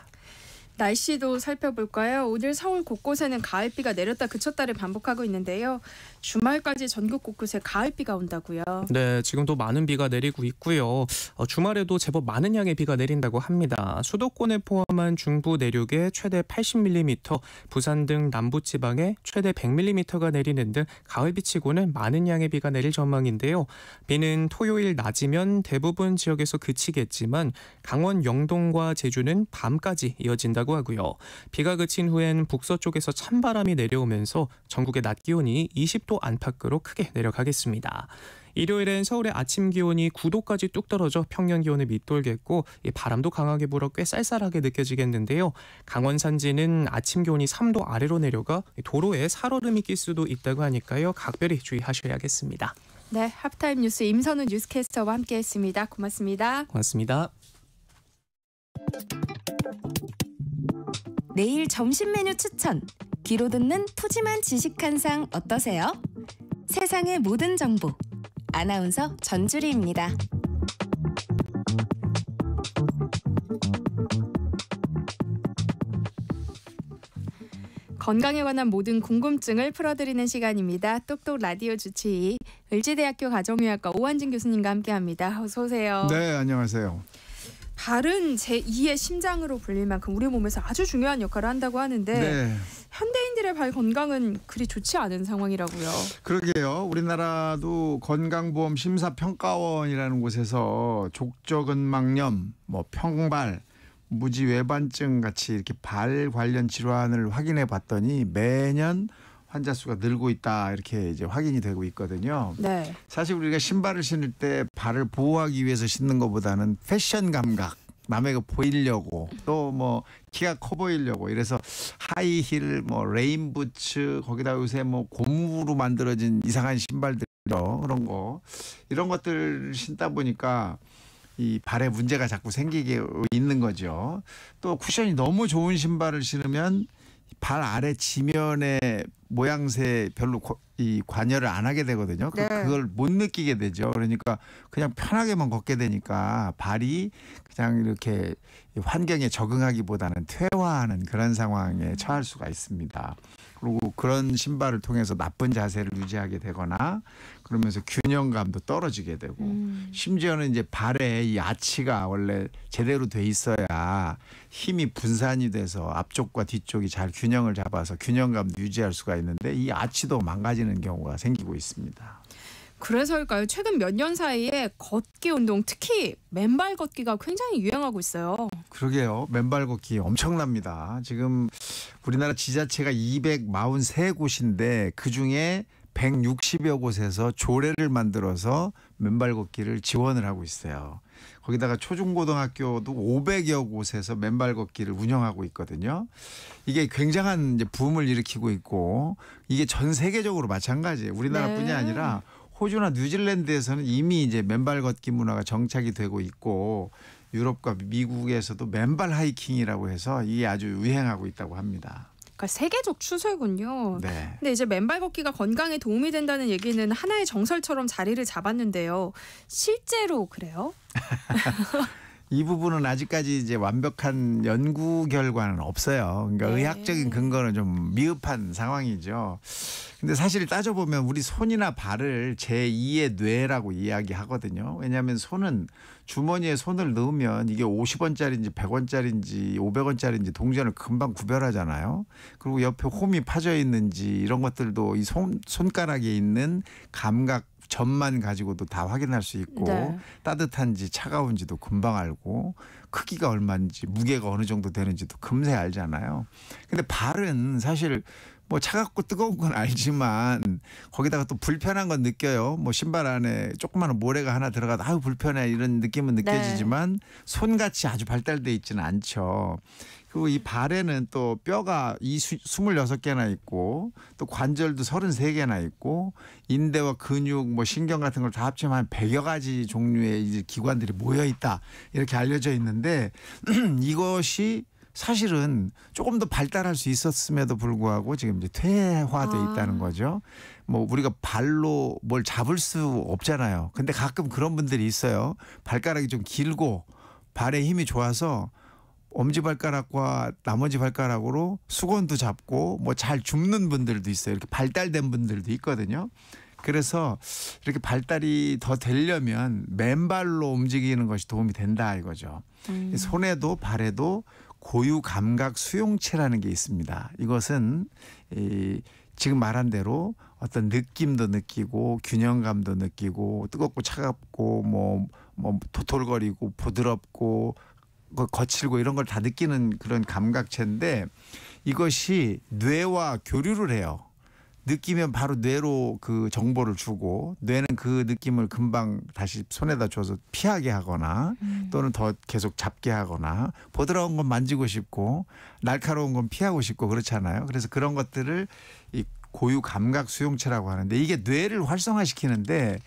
날씨도 살펴볼까요? 오늘 서울 곳곳에는 가을비가 내렸다 그쳤다를 반복하고 있는데요. 주말까지 전국 곳곳에 가을비가 온다고요. 네, 지금도 많은 비가 내리고 있고요. 어, 주말에도 제법 많은 양의 비가 내린다고 합니다. 수도권에 포함한 중부 내륙에 최대 80mm, 부산 등 남부 지방에 최대 100mm가 내리는 등 가을비치고는 많은 양의 비가 내릴 전망인데요. 비는 토요일 낮이면 대부분 지역에서 그치겠지만 강원 영동과 제주는 밤까지 이어진다 고 하고요. 비가 그친 후엔 북서쪽에서 찬바람이 내려오면서 전국의 낮 기온이 20도 안팎으로 크게 내려가겠습니다. 일요일엔 서울의 아침 기온이 9도까지 뚝 떨어져 평년 기온을 밑돌겠고 바람도 강하게 불어 꽤 쌀쌀하게 느껴지겠는데요. 강원 산지는 아침 기온이 3도 아래로 내려가 도로에 살얼음이 낄 수도 있다고 하니까요. 각별히 주의하셔야겠습니다. 네, 하프타임 뉴스 임선우 뉴스캐스터와 함께했습니다. 고맙습니다. 고맙습니다. 내일 점심 메뉴 추천. 귀로 듣는 푸짐한 지식 한 상 어떠세요? 세상의 모든 정보. 아나운서 전주리입니다. 건강에 관한 모든 궁금증을 풀어드리는 시간입니다. 똑똑 라디오 주치의 을지대학교 가정의학과 오한진 교수님과 함께합니다. 어서 오세요. 네, 안녕하세요. 발은 제2의 심장으로 불릴 만큼 우리 몸에서 아주 중요한 역할을 한다고 하는데 네. 현대인들의 발 건강은 그리 좋지 않은 상황이라고요. 그러게요. 우리나라도 건강보험 심사평가원이라는 곳에서 족저근막염, 뭐 평발, 무지외반증 같이 이렇게 발 관련 질환을 확인해 봤더니 매년 환자 수가 늘고 있다 이렇게 이제 확인이 되고 있거든요. 네. 사실 우리가 신발을 신을 때 발을 보호하기 위해서 신는 것보다는 패션 감각 남에게 보이려고 또 뭐 키가 커 보이려고 이래서 하이힐 뭐 rain boots 거기다 요새 뭐 고무로 만들어진 이상한 신발들 그런 거 이런 것들 신다 보니까 이 발에 문제가 자꾸 생기게 있는 거죠. 또 쿠션이 너무 좋은 신발을 신으면 발 아래 지면의 모양새 별로 이 관여를 안 하게 되거든요. 그, 네. 그 걸 못 느끼게 되죠. 그러니까 그냥 편하게만 걷게 되니까 발이 그냥 이렇게 환경에 적응하기보다는 퇴화하는 그런 상황에 처할 수가 있습니다. 그리고 그런 신발을 통해서 나쁜 자세를 유지하게 되거나 그러면서 균형감도 떨어지게 되고 음. 심지어는 이제 발에 이 아치가 원래 제대로 돼 있어야 힘이 분산이 돼서 앞쪽과 뒤쪽이 잘 균형을 잡아서 균형감도 유지할 수가 있는데 이 아치도 망가지는 경우가 생기고 있습니다. 그래서일까요? 최근 몇 년 사이에 걷기 운동, 특히 맨발 걷기가 굉장히 유행하고 있어요. 그러게요. 맨발 걷기 엄청납니다. 지금 우리나라 지자체가 243곳인데 그 중에 160여 곳에서 조례를 만들어서 맨발 걷기를 지원을 하고 있어요. 거기다가 초중고등학교도 500여 곳에서 맨발 걷기를 운영하고 있거든요. 이게 굉장한 이제 붐을 일으키고 있고 이게 전 세계적으로 마찬가지예요. 우리나라뿐이 네. 아니라 호주나 뉴질랜드에서는 이미 이제 맨발 걷기 문화가 정착이 되고 있고 유럽과 미국에서도 맨발 하이킹이라고 해서 이게 아주 유행하고 있다고 합니다. 그러니까 세계적 추세군요. 네. 근데 이제 맨발 걷기가 건강에 도움이 된다는 얘기는 하나의 정설처럼 자리를 잡았는데요. 실제로 그래요? 이 부분은 아직까지 이제 완벽한 연구 결과는 없어요. 그러니까 네. 의학적인 근거는 좀 미흡한 상황이죠. 근데 사실 따져보면 우리 손이나 발을 제2의 뇌라고 이야기하거든요. 왜냐하면 손은 주머니에 손을 넣으면 이게 50원짜리인지 100원짜리인지 500원짜리인지 동전을 금방 구별하잖아요. 그리고 옆에 홈이 파져 있는지 이런 것들도 이 손, 손가락에 있는 감각 점만 가지고도 다 확인할 수 있고 네. 따뜻한지 차가운지도 금방 알고 크기가 얼마인지 무게가 어느 정도 되는지도 금세 알잖아요. 근데 발은 사실 뭐 차갑고 뜨거운 건 알지만 거기다가 또 불편한 건 느껴요. 뭐 신발 안에 조그마한 모래가 하나 들어가도 아유 불편해 이런 느낌은 느껴지지만 손같이 아주 발달돼 있지는 않죠. 그리고 이 발에는 또 뼈가 이 26개나 있고 또 관절도 33개나 있고 인대와 근육 뭐 신경 같은 걸 다 합치면 한 100여 가지 종류의 이제 기관들이 모여 있다. 이렇게 알려져 있는데 이것이 사실은 조금 더 발달할 수 있었음에도 불구하고 지금 이제 퇴화돼 아. 있다는 거죠. 뭐 우리가 발로 뭘 잡을 수 없잖아요. 근데 가끔 그런 분들이 있어요. 발가락이 좀 길고 발에 힘이 좋아서 엄지 발가락과 나머지 발가락으로 수건도 잡고 뭐 잘 줍는 분들도 있어요. 이렇게 발달된 분들도 있거든요. 그래서 이렇게 발달이 더 되려면 맨발로 움직이는 것이 도움이 된다 이거죠. 음. 손에도 발에도 고유 감각 수용체라는 게 있습니다. 이것은 이 지금 말한 대로 어떤 느낌도 느끼고 균형감도 느끼고 뜨겁고 차갑고 뭐뭐 도톨거리고 부드럽고 그 거칠고 이런 걸 다 느끼는 그런 감각체인데 이것이 뇌와 교류를 해요. 느끼면 바로 뇌로 그 정보를 주고 뇌는 그 느낌을 금방 다시 손에다 줘서 피하게 하거나 또는 더 계속 잡게 하거나 부드러운 건 만지고 싶고 날카로운 건 피하고 싶고 그렇잖아요. 그래서 그런 것들을 이 고유 감각 수용체라고 하는데 이게 뇌를 활성화시키는데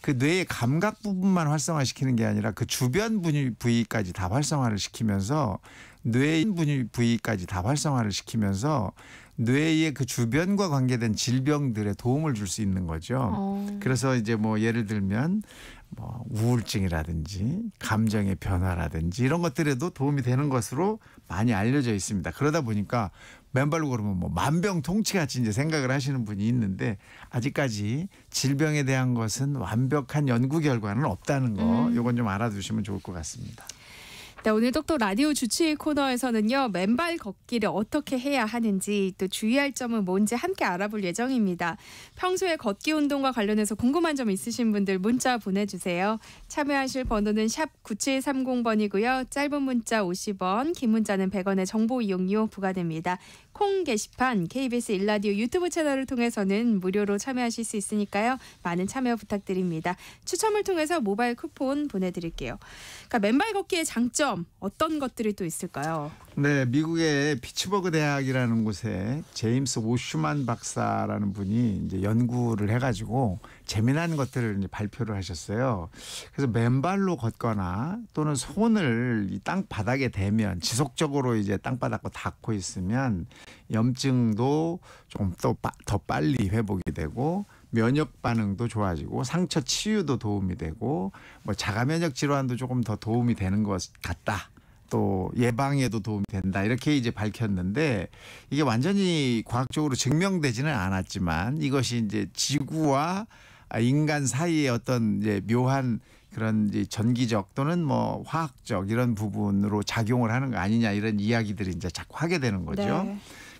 그 뇌의 감각 부분만 활성화시키는 게 아니라 그 주변 부위- 부위까지 다 활성화를 시키면서 뇌의 부위- 부위까지 다 활성화를 시키면서 뇌의 그 주변과 관계된 질병들에 도움을 줄 수 있는 거죠. 어. 그래서 이제 뭐 예를 들면 뭐 우울증이라든지 감정의 변화라든지 이런 것들에도 도움이 되는 것으로 많이 알려져 있습니다. 그러다 보니까 맨발로 걸으면 뭐 만병통치같이 이제 생각을 하시는 분이 있는데 아직까지 질병에 대한 것은 완벽한 연구 결과는 없다는 거 음. 요건 좀 알아두시면 좋을 것 같습니다. 네, 오늘 똑똑 라디오 주치의 코너에서는요 맨발 걷기를 어떻게 해야 하는지 또 주의할 점은 뭔지 함께 알아볼 예정입니다. 평소에 걷기 운동과 관련해서 궁금한 점 있으신 분들 문자 보내주세요. 참여하실 번호는 샵 9730번이고요. 짧은 문자 50원, 긴 문자는 100원의 정보 이용료 부과됩니다. 콩 게시판 KBS 일라디오 유튜브 채널을 통해서는 무료로 참여하실 수 있으니까요. 많은 참여 부탁드립니다. 추첨을 통해서 모바일 쿠폰 보내드릴게요. 그러니까 맨발 걷기의 장점 어떤 것들이 또 있을까요? 네, 미국의 피츠버그 대학이라는 곳에 제임스 오슈만 박사라는 분이 이제 연구를 해가지고 재미난 것들을 이제 발표를 하셨어요. 그래서 맨발로 걷거나 또는 손을 이 땅 바닥에 대면 지속적으로 이제 땅바닥과 닿고 있으면 염증도 빠- 더 빨리 회복이 되고 면역 반응도 좋아지고 상처 치유도 도움이 되고 뭐 자가 면역 질환도 조금 더 도움이 되는 것 같다. 또 예방에도 도움이 된다 이렇게 이제 밝혔는데 이게 완전히 과학적으로 증명되지는 않았지만 이것이 이제 지구와 인간 사이의 어떤 이제 묘한 그런 이제 전기적 또는 뭐 화학적 이런 부분으로 작용을 하는 거 아니냐 이런 이야기들이 이제 자꾸 하게 되는 거죠. 네.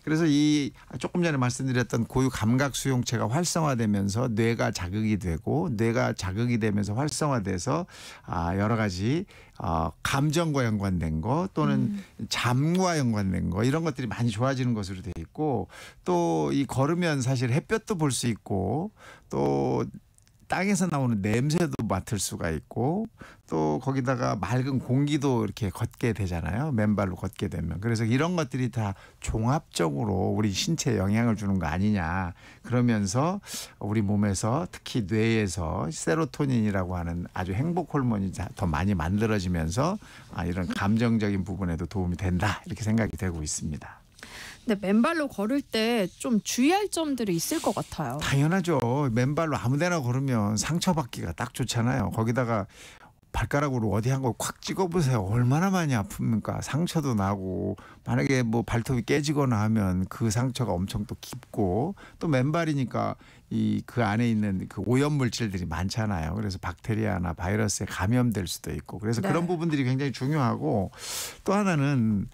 그래서 이 조금 전에 말씀드렸던 고유 감각 수용체가 활성화되면서 뇌가 자극이 되고 뇌가 자극이 되면서 활성화돼서 아 여러 가지 어 감정과 연관된 거 또는 잠과 연관된 거 이런 것들이 많이 좋아지는 것으로 돼 있고 또 이 걸으면 사실 햇볕도 볼 수 있고 또 땅에서 나오는 냄새도 맡을 수가 있고 또 거기다가 맑은 공기도 이렇게 걷게 되잖아요. 맨발로 걷게 되면. 그래서 이런 것들이 다 종합적으로 우리 신체에 영향을 주는 거 아니냐. 그러면서 우리 몸에서 특히 뇌에서 세로토닌이라고 하는 아주 행복 호르몬이 자- 더 많이 만들어지면서 아, 이런 감정적인 부분에도 도움이 된다. 이렇게 생각이 되고 있습니다. 근데 맨발로 걸을 때 좀 주의할 점들이 있을 것 같아요. 당연하죠. 맨발로 아무데나 걸으면 상처 받기가 딱 좋잖아요. 거기다가 발가락으로 어디 한거콱 찍어보세요. 얼마나 많이 아픕니까? 상처도 나고 만약에 뭐 발톱이 깨지거나 하면 그 상처가 엄청 또 깊고 또 맨발이니까 이 그 안에 있는 그 오염 물질들이 많잖아요. 그래서 박테리아나 바이러스에 감염될 수도 있고 그래서 네. 그런 부분들이 굉장히 중요하고 또 하나는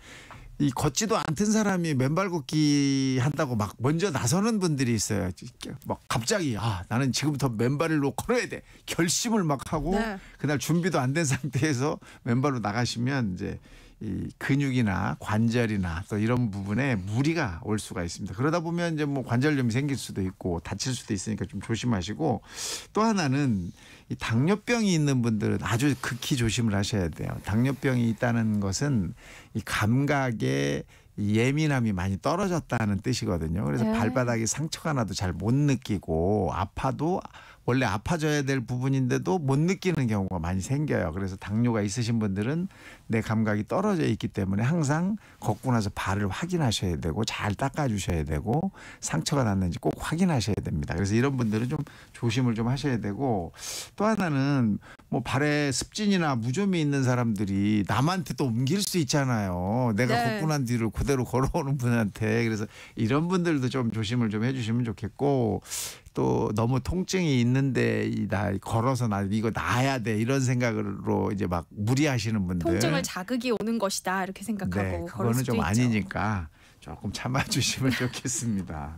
이 걷지도 않던 사람이 맨발 걷기 한다고 막 먼저 나서는 분들이 있어요. 막 갑자기 아 나는 지금부터 맨발로 걸어야 돼 결심을 막 하고 네. 그날 준비도 안 된 상태에서 맨발로 나가시면 이제 이 근육이나 관절이나 또 이런 부분에 무리가 올 수가 있습니다. 그러다 보면 이제 뭐 관절염이 생길 수도 있고 다칠 수도 있으니까 좀 조심하시고 또 하나는 이 당뇨병이 있는 분들은 아주 극히 조심을 하셔야 돼요. 당뇨병이 있다는 것은 이 감각에 이 예민함이 많이 떨어졌다는 뜻이거든요. 그래서 네. 발바닥에 상처가 나도 잘 못 느끼고 아파도 원래 아파져야 될 부분인데도 못 느끼는 경우가 많이 생겨요. 그래서 당뇨가 있으신 분들은 내 감각이 떨어져 있기 때문에 항상 걷고 나서 발을 확인하셔야 되고 잘 닦아주셔야 되고 상처가 났는지 꼭 확인하셔야 됩니다. 그래서 이런 분들은 좀 조심을 좀 하셔야 되고 또 하나는 뭐 발에 습진이나 무좀이 있는 사람들이 남한테 또 옮길 수 있잖아요. 내가 네. 걷고 난 뒤를 그대로 걸어오는 분한테 그래서 이런 분들도 좀 조심을 좀 해주시면 좋겠고 또 너무 통증이 있는데 이나 걸어서 나 이거 나야 돼 이런 생각으로 이제 막 무리하시는 분들 통증을 자극이 오는 것이다 이렇게 생각하고 네 그거는 좀 있죠. 아니니까 조금 참아주시면 좋겠습니다.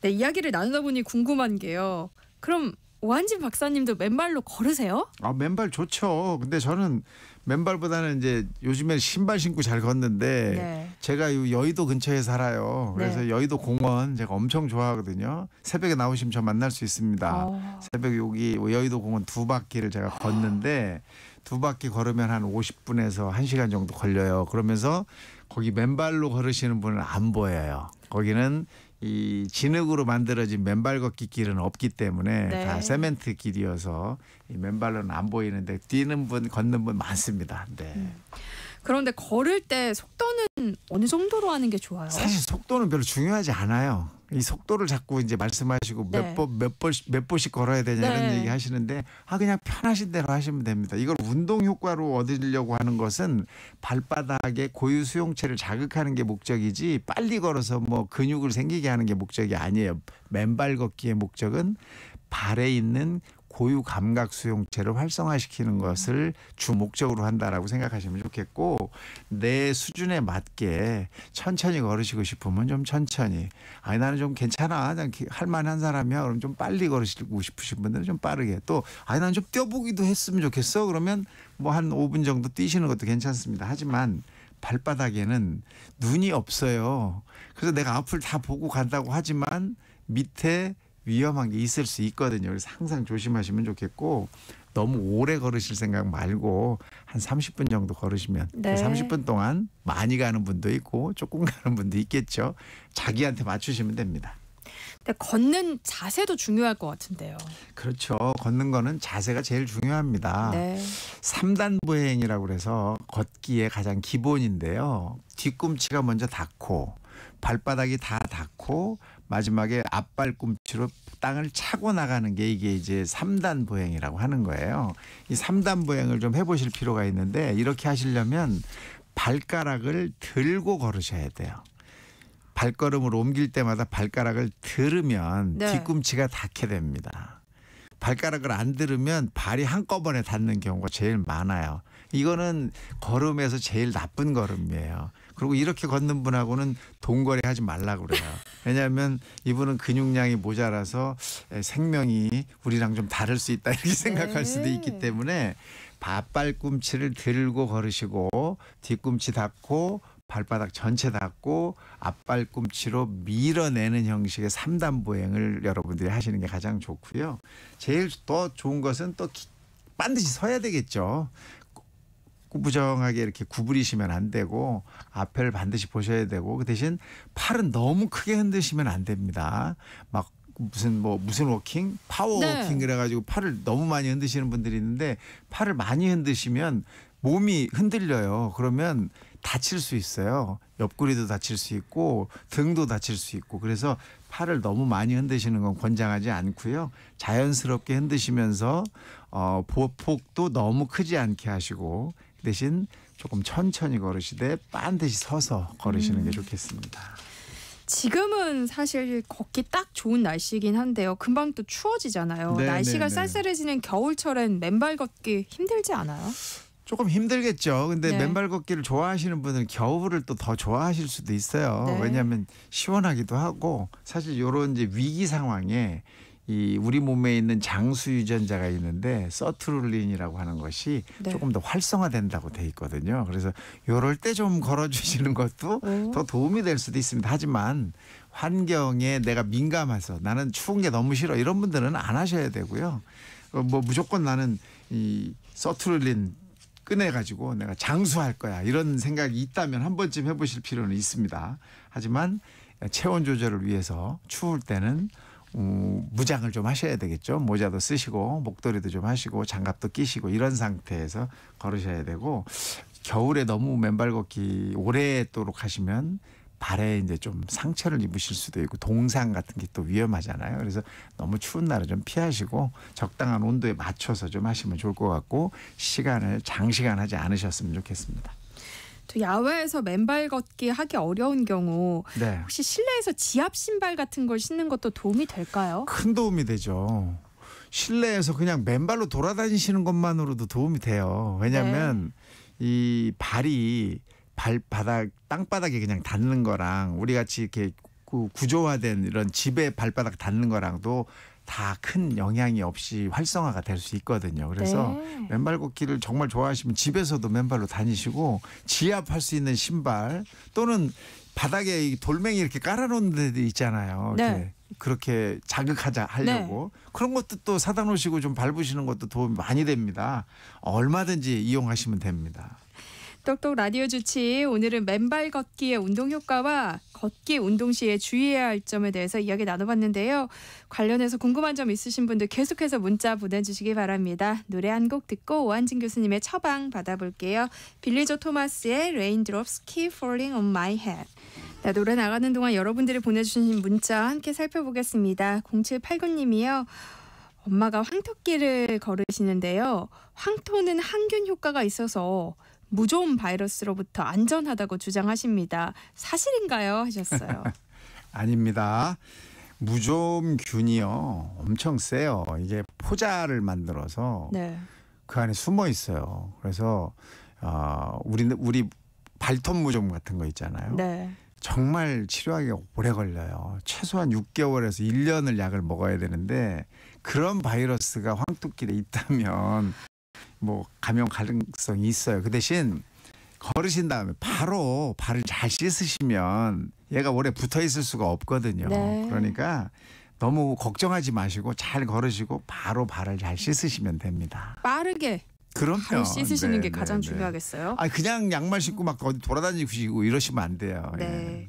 네, 이야기를 나누다 보니 궁금한 게요. 그럼 오한진 박사님도 맨발로 걸으세요? 아 맨발 좋죠. 근데 저는 맨발보다는 이제 요즘에 신발 신고 잘 걷는데 네. 제가 요 여의도 근처에 살아요. 그래서 네. 여의도 공원 제가 엄청 좋아하거든요. 새벽에 나오시면 저 만날 수 있습니다. 어. 새벽 여기 여의도 공원 두 바퀴를 제가 걷는데 두 바퀴 걸으면 한 50분에서 1시간 정도 걸려요. 그러면서 거기 맨발로 걸으시는 분은 안 보여요. 거기는 이 진흙으로 만들어진 맨발 걷기 길은 없기 때문에 네. 다 세멘트 길이어서 이 맨발로는 안 보이는데 뛰는 분 걷는 분 많습니다. 네. 음. 그런데 걸을 때 속도는 어느 정도로 하는 게 좋아요? 사실 속도는 별로 중요하지 않아요. 이 속도를 자꾸 이제 말씀하시고 네. 몇번몇 번씩 몇 번씩 걸어야 되냐 이런 네. 얘기 하시는데 아 그냥 편하신 대로 하시면 됩니다. 이걸 운동 효과로 얻으려고 하는 것은 발바닥에 고유 수용체를 자극하는 게 목적이지 빨리 걸어서 뭐 근육을 생기게 하는 게 목적이 아니에요. 맨발 걷기의 목적은 발에 있는 고유 감각 수용체를 활성화시키는 것을 주 목적으로 한다라고 생각하시면 좋겠고 내 수준에 맞게 천천히 걸으시고 싶으면 좀 천천히. 아니 나는 좀 괜찮아. 난 기- 할만한 사람이야. 그럼 좀 빨리 걸으시고 싶으신 분들은 좀 빠르게. 또 아니 나는 좀 뛰어보기도 했으면 좋겠어. 그러면 뭐 한 5분 정도 뛰시는 것도 괜찮습니다. 하지만 발바닥에는 눈이 없어요. 그래서 내가 앞을 다 보고 간다고 하지만 밑에 위험한 게 있을 수 있거든요. 그래서 항상 조심하시면 좋겠고 너무 오래 걸으실 생각 말고 한 30분 정도 걸으시면 네. 그 30분 동안 많이 가는 분도 있고 조금 가는 분도 있겠죠. 자기한테 맞추시면 됩니다. 근데 걷는 자세도 중요할 것 같은데요. 그렇죠. 걷는 거는 자세가 제일 중요합니다. 네. 삼단 보행이라고 그래서 걷기의 가장 기본인데요. 뒤꿈치가 먼저 닿고 발바닥이 다 닿고 마지막에 앞발 꿈치로 땅을 차고 나가는 게 이게 이제 삼단 보행이라고 하는 거예요. 이삼단 보행을 좀 해보실 필요가 있는데 이렇게 하시려면 발가락을 들고 걸으셔야 돼요. 발걸음을 옮길 때마다 발가락을 들으면 네. 뒤꿈치가 닿게 됩니다. 발가락을 안 들으면 발이 한꺼번에 닿는 경우가 제일 많아요. 이거는 걸음에서 제일 나쁜 걸음이에요. 그리고 이렇게 걷는 분하고는 동거래 하지 말라고 그래요. 왜냐하면 이분은 근육량이 모자라서 에, 생명이 우리랑 좀 다를 수 있다 이렇게 생각할 수도 있기 때문에 앞발꿈치를 들고 걸으시고 뒤꿈치 닿고 발바닥 전체 닿고 앞발꿈치로 밀어내는 형식의 삼단 보행을 여러분들이 하시는 게 가장 좋고요. 제일 더 좋은 것은 또 기- 반드시 서야 되겠죠. 꾸부정하게 이렇게 구부리시면 안 되고 앞을 반드시 보셔야 되고 그 대신 팔은 너무 크게 흔드시면 안 됩니다. 막 무슨 뭐 무슨 walking power 네. walking 그래가지고 팔을 너무 많이 흔드시는 분들이 있는데 팔을 많이 흔드시면 몸이 흔들려요. 그러면 다칠 수 있어요. 옆구리도 다칠 수 있고 등도 다칠 수 있고 그래서 팔을 너무 많이 흔드시는 건 권장하지 않고요. 자연스럽게 흔드시면서 어, 보폭도 너무 크지 않게 하시고 그 대신 조금 천천히 걸으시되 반드시 서서 걸으시는 게 음. 좋겠습니다. 지금은 사실 걷기 딱 좋은 날씨긴 한데요. 금방 또 추워지잖아요. 네, 날씨가 네, 네. 쌀쌀해지는 겨울철엔 맨발 걷기 힘들지 않아요? 조금 힘들겠죠. 근데 네. 맨발 걷기를 좋아하시는 분은 겨울을 또 더 좋아하실 수도 있어요. 네. 왜냐하면 시원하기도 하고 사실 이런 이제 위기 상황에 이 우리 몸에 있는 장수 유전자가 있는데 서투룰린이라고 하는 것이 네. 조금 더 활성화된다고 돼 있거든요. 그래서 요럴 때 좀 걸어주시는 것도 오. 더 도움이 될 수도 있습니다. 하지만 환경에 내가 민감해서 나는 추운 게 너무 싫어 이런 분들은 안 하셔야 되고요. 어, 뭐 무조건 나는 이 서투룰린 꺼내가지고 내가 장수할 거야 이런 생각이 있다면 한 번쯤 해보실 필요는 있습니다. 하지만 체온 조절을 위해서 추울 때는 어, 무장을 좀 하셔야 되겠죠. 모자도 쓰시고 목도리도 좀 하시고 장갑도 끼시고 이런 상태에서 걸으셔야 되고 겨울에 너무 맨발 걷기 오래 도록 하시면 발에 이제 좀 상처를 입으실 수도 있고 동상 같은 게 또 위험하잖아요. 그래서 너무 추운 날은 좀 피하시고 적당한 온도에 맞춰서 좀 하시면 좋을 것 같고 시간을 장시간 하지 않으셨으면 좋겠습니다. 또 야외에서 맨발 걷기 하기 어려운 경우 네. 혹시 실내에서 지압 신발 같은 걸 신는 것도 도움이 될까요? 큰 도움이 되죠. 실내에서 그냥 맨발로 돌아다니시는 것만으로도 도움이 돼요. 왜냐하면 이 발이 발바닥 땅바닥에 그냥 닿는 거랑 우리 같이 이렇게 구- 구조화된 이런 집에 발바닥 닿는 거랑도 다 큰 영향이 없이 활성화가 될 수 있거든요. 그래서 네. 맨발 걷기를 정말 좋아하시면 집에서도 맨발로 다니시고 지압할 수 있는 신발 또는 바닥에 이 돌멩이 이렇게 깔아놓는 데도 있잖아요. 네. 그렇게 자극하자 하려고 그런 것도 또 사다 놓으시고 좀 밟으시는 것도 도움이 많이 됩니다. 얼마든지 이용하시면 됩니다. 똑똑 라디오 주치 오늘은 맨발 걷기의 운동 효과와 걷기 운동 시에 주의해야 할 점에 대해서 이야기 나눠봤는데요. 관련해서 궁금한 점 있으신 분들 계속해서 문자 보내주시기 바랍니다. 노래 한 곡 듣고 오한진 교수님의 처방 받아볼게요. 빌리조 토마스의 Raindrops Keep Falling on My Head. 네, 노래 나가는 동안 여러분들이 보내주신 문자 함께 살펴보겠습니다. 0789님이요. 엄마가 황토끼를 걸으시는데요. 황토는 항균 효과가 있어서 무좀 바이러스로부터 안전하다고 주장하십니다. 사실인가요? 하셨어요. 아닙니다. 무좀균이요 엄청 세요. 이게 포자를 만들어서 네. 그 안에 숨어 있어요. 그래서 어, 우리 우리 발톱 무좀 같은 거 있잖아요. 네. 정말 치료하기가 오래 걸려요. 최소한 6개월에서 1년을 약을 먹어야 되는데 그런 바이러스가 황토끼에 있다면 뭐 감염 가능성이 있어요. 그 대신 걸으신 다음에 바로 발을 잘 씻으시면 얘가 오래 붙어 있을 수가 없거든요. 네. 그러니까 너무 걱정하지 마시고 잘 걸으시고 바로 발을 잘 씻으시면 됩니다. 빠르게 그럼요. 씻으시는 네, 게 가장 네, 네. 중요하겠어요. 아 그냥 양말 신고 막 어디 돌아다니시고 이러시면 안 돼요. 예.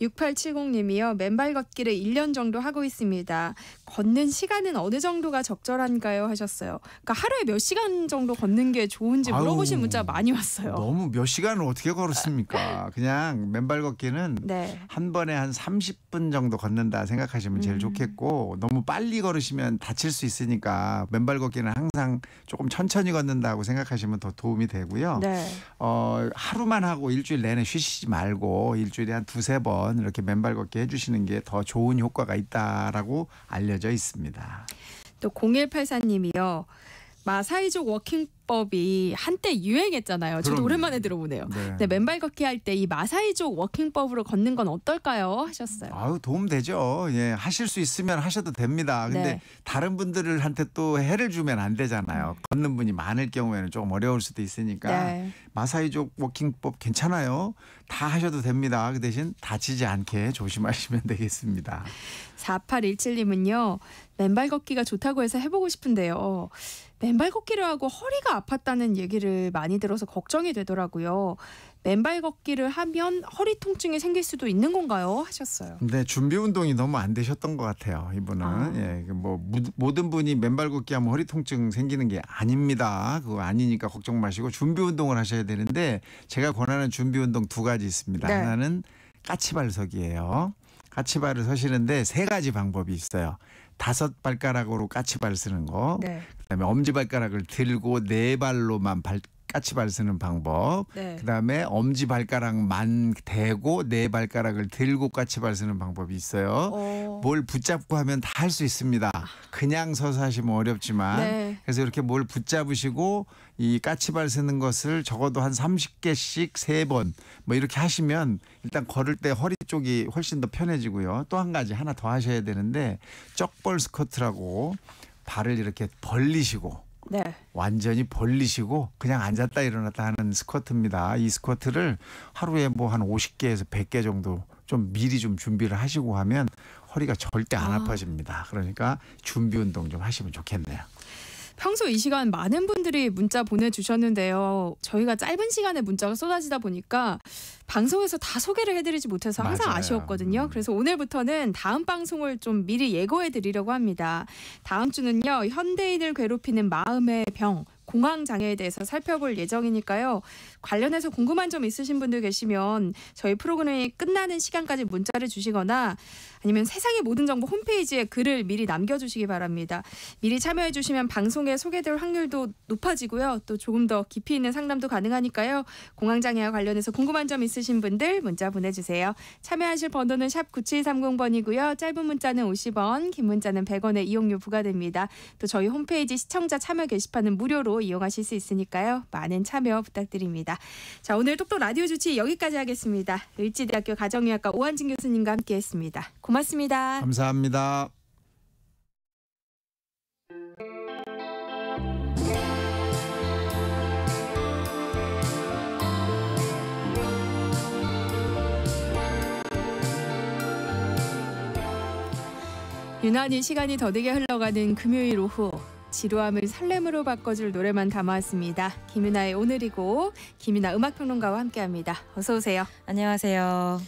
네. 6870님이요. 맨발 걷기를 1년 정도 하고 있습니다. 걷는 시간은 어느 정도가 적절한가요? 하셨어요. 그러니까 하루에 몇 시간 정도 걷는 게 좋은지 물어보신 아우, 문자 많이 왔어요. 너무 몇 시간을 어떻게 걸었습니까? 그냥 맨발 걷기는 네. 한 번에 한 30분 정도 걷는다 생각하시면 제일 음. 좋겠고 너무 빨리 걸으시면 다칠 수 있으니까 맨발 걷기는 항상 조금 천천히 걷는다고 생각하시면 더 도움이 되고요. 네. 어, 하루만 하고 일주일 내내 쉬시지 말고 일주일에 한 두세 번 이렇게 맨발 걷기 해주시는 게 더 좋은 효과가 있다라고 알려져 있습니다. 또 0184님이요. 마사이족 walking 법이 한때 유행했잖아요. 저도 그럼요. 오랜만에 들어보네요. 네. 네, 맨발 걷기 할 때 이 마사이족 walking법으로 걷는 건 어떨까요? 하셨어요. 아유 도움 되죠. 예, 하실 수 있으면 하셔도 됩니다. 근데 네. 다른 분들한테 또 해를 주면 안 되잖아요. 음. 걷는 분이 많을 경우에는 조금 어려울 수도 있으니까 네. 마사이족 walking법 괜찮아요. 다 하셔도 됩니다. 그 대신 다치지 않게 조심하시면 되겠습니다. 4817님은요. 맨발 걷기가 좋다고 해서 해보고 싶은데요. 맨발 걷기를 하고 허리가 아팠다는 얘기를 많이 들어서 걱정이 되더라고요. 맨발 걷기를 하면 허리 통증이 생길 수도 있는 건가요? 하셨어요. 근데 준비 운동이 너무 안 되셨던 것 같아요. 이분은 아. 예, 그뭐 무- 모든 분이 맨발 걷기 하면 허리 통증 생기는 게 아닙니다. 그거 아니니까 걱정 마시고 준비 운동을 하셔야 되는데 제가 권하는 준비 운동 두 가지 있습니다. 네. 하나는 까치발석이에요. 까치발을 서시는데 세 가지 방법이 있어요. 다섯 발가락으로 까치발 쓰는 거. 네. 그다음에 엄지 발가락을 들고 네 발로만 발 까치발 쓰는 방법. 네. 그다음에 엄지 발가락만 대고 네 발가락을 들고 까치발 쓰는 방법이 있어요. 어. 뭘 붙잡고 하면 다 할 수 있습니다. 그냥 서서 하시면 어렵지만 네. 그래서 이렇게 뭘 붙잡으시고 이 까치발 쓰는 것을 적어도 한 30개씩 세번 뭐 이렇게 하시면 일단 걸을 때 허리 쪽이 훨씬 더 편해지고요. 또 한 가지 하나 더 하셔야 되는데 쩍벌 스쿼트라고 발을 이렇게 벌리시고 네. 완전히 벌리시고 그냥 앉았다 일어났다 하는 스쿼트입니다. 이 스쿼트를 하루에 뭐 한 50개에서 100개 정도 좀 미리 좀 준비를 하시고 하면 허리가 절대 안 아. 아. 파집니다 그러니까 준비 운동 좀 하시면 좋겠네요. 평소 이 시간 많은 분들이 문자 보내주셨는데요. 저희가 짧은 시간에 문자가 쏟아지다 보니까 방송에서 다 소개를 해드리지 못해서 항상 맞아요. 아쉬웠거든요. 그래서 오늘부터는 다음 방송을 좀 미리 예고해드리려고 합니다. 다음 주는요. 현대인을 괴롭히는 마음의 병. 공황 장애에 대해서 살펴볼 예정이니까요. 관련해서 궁금한 점 있으신 분들 계시면 저희 프로그램이 끝나는 시간까지 문자를 주시거나 아니면 세상의 모든 정보 홈페이지에 글을 미리 남겨주시기 바랍니다. 미리 참여해 주시면 방송에 소개될 확률도 높아지고요. 또 조금 더 깊이 있는 상담도 가능하니까요. 공황장애와 관련해서 궁금한 점 있으신 분들 문자 보내주세요. 참여하실 번호는 샵 9730번이고요. 짧은 문자는 50원, 긴 문자는 100원의 이용료 부과됩니다. 또 저희 홈페이지 시청자 참여 게시판은 무료로 이용하실 수 있으니까요. 많은 참여 부탁드립니다. 자, 오늘 똑똑 라디오 주치 여기까지 하겠습니다. 을지대학교 가정의학과 오한진 교수님과 함께했습니다. 고맙습니다. 감사합니다. 유난히 시간이 더디게 흘러가는 금요일 오후 지루함을 설렘으로 바꿔줄 노래만 담아왔습니다. 김윤아의 오늘이고 김윤아 음악평론가와 함께합니다. 어서 오세요. 안녕하세요.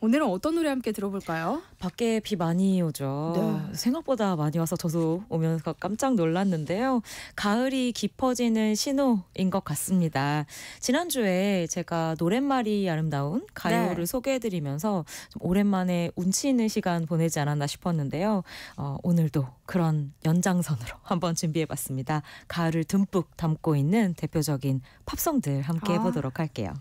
오늘은 어떤 노래 함께 들어볼까요? 밖에 비 많이 오죠. 네. 생각보다 많이 와서 저도 오면서 깜짝 놀랐는데요. 가을이 깊어지는 신호인 것 같습니다. 지난주에 제가 노랫말이 아름다운 가요를 네. 소개해드리면서 좀 오랜만에 운치 있는 시간 보내지 않았나 싶었는데요. 어, 오늘도 그런 연장선으로 한번 준비해봤습니다. 가을을 듬뿍 담고 있는 대표적인 팝송들 함께 아. 해보도록 할게요.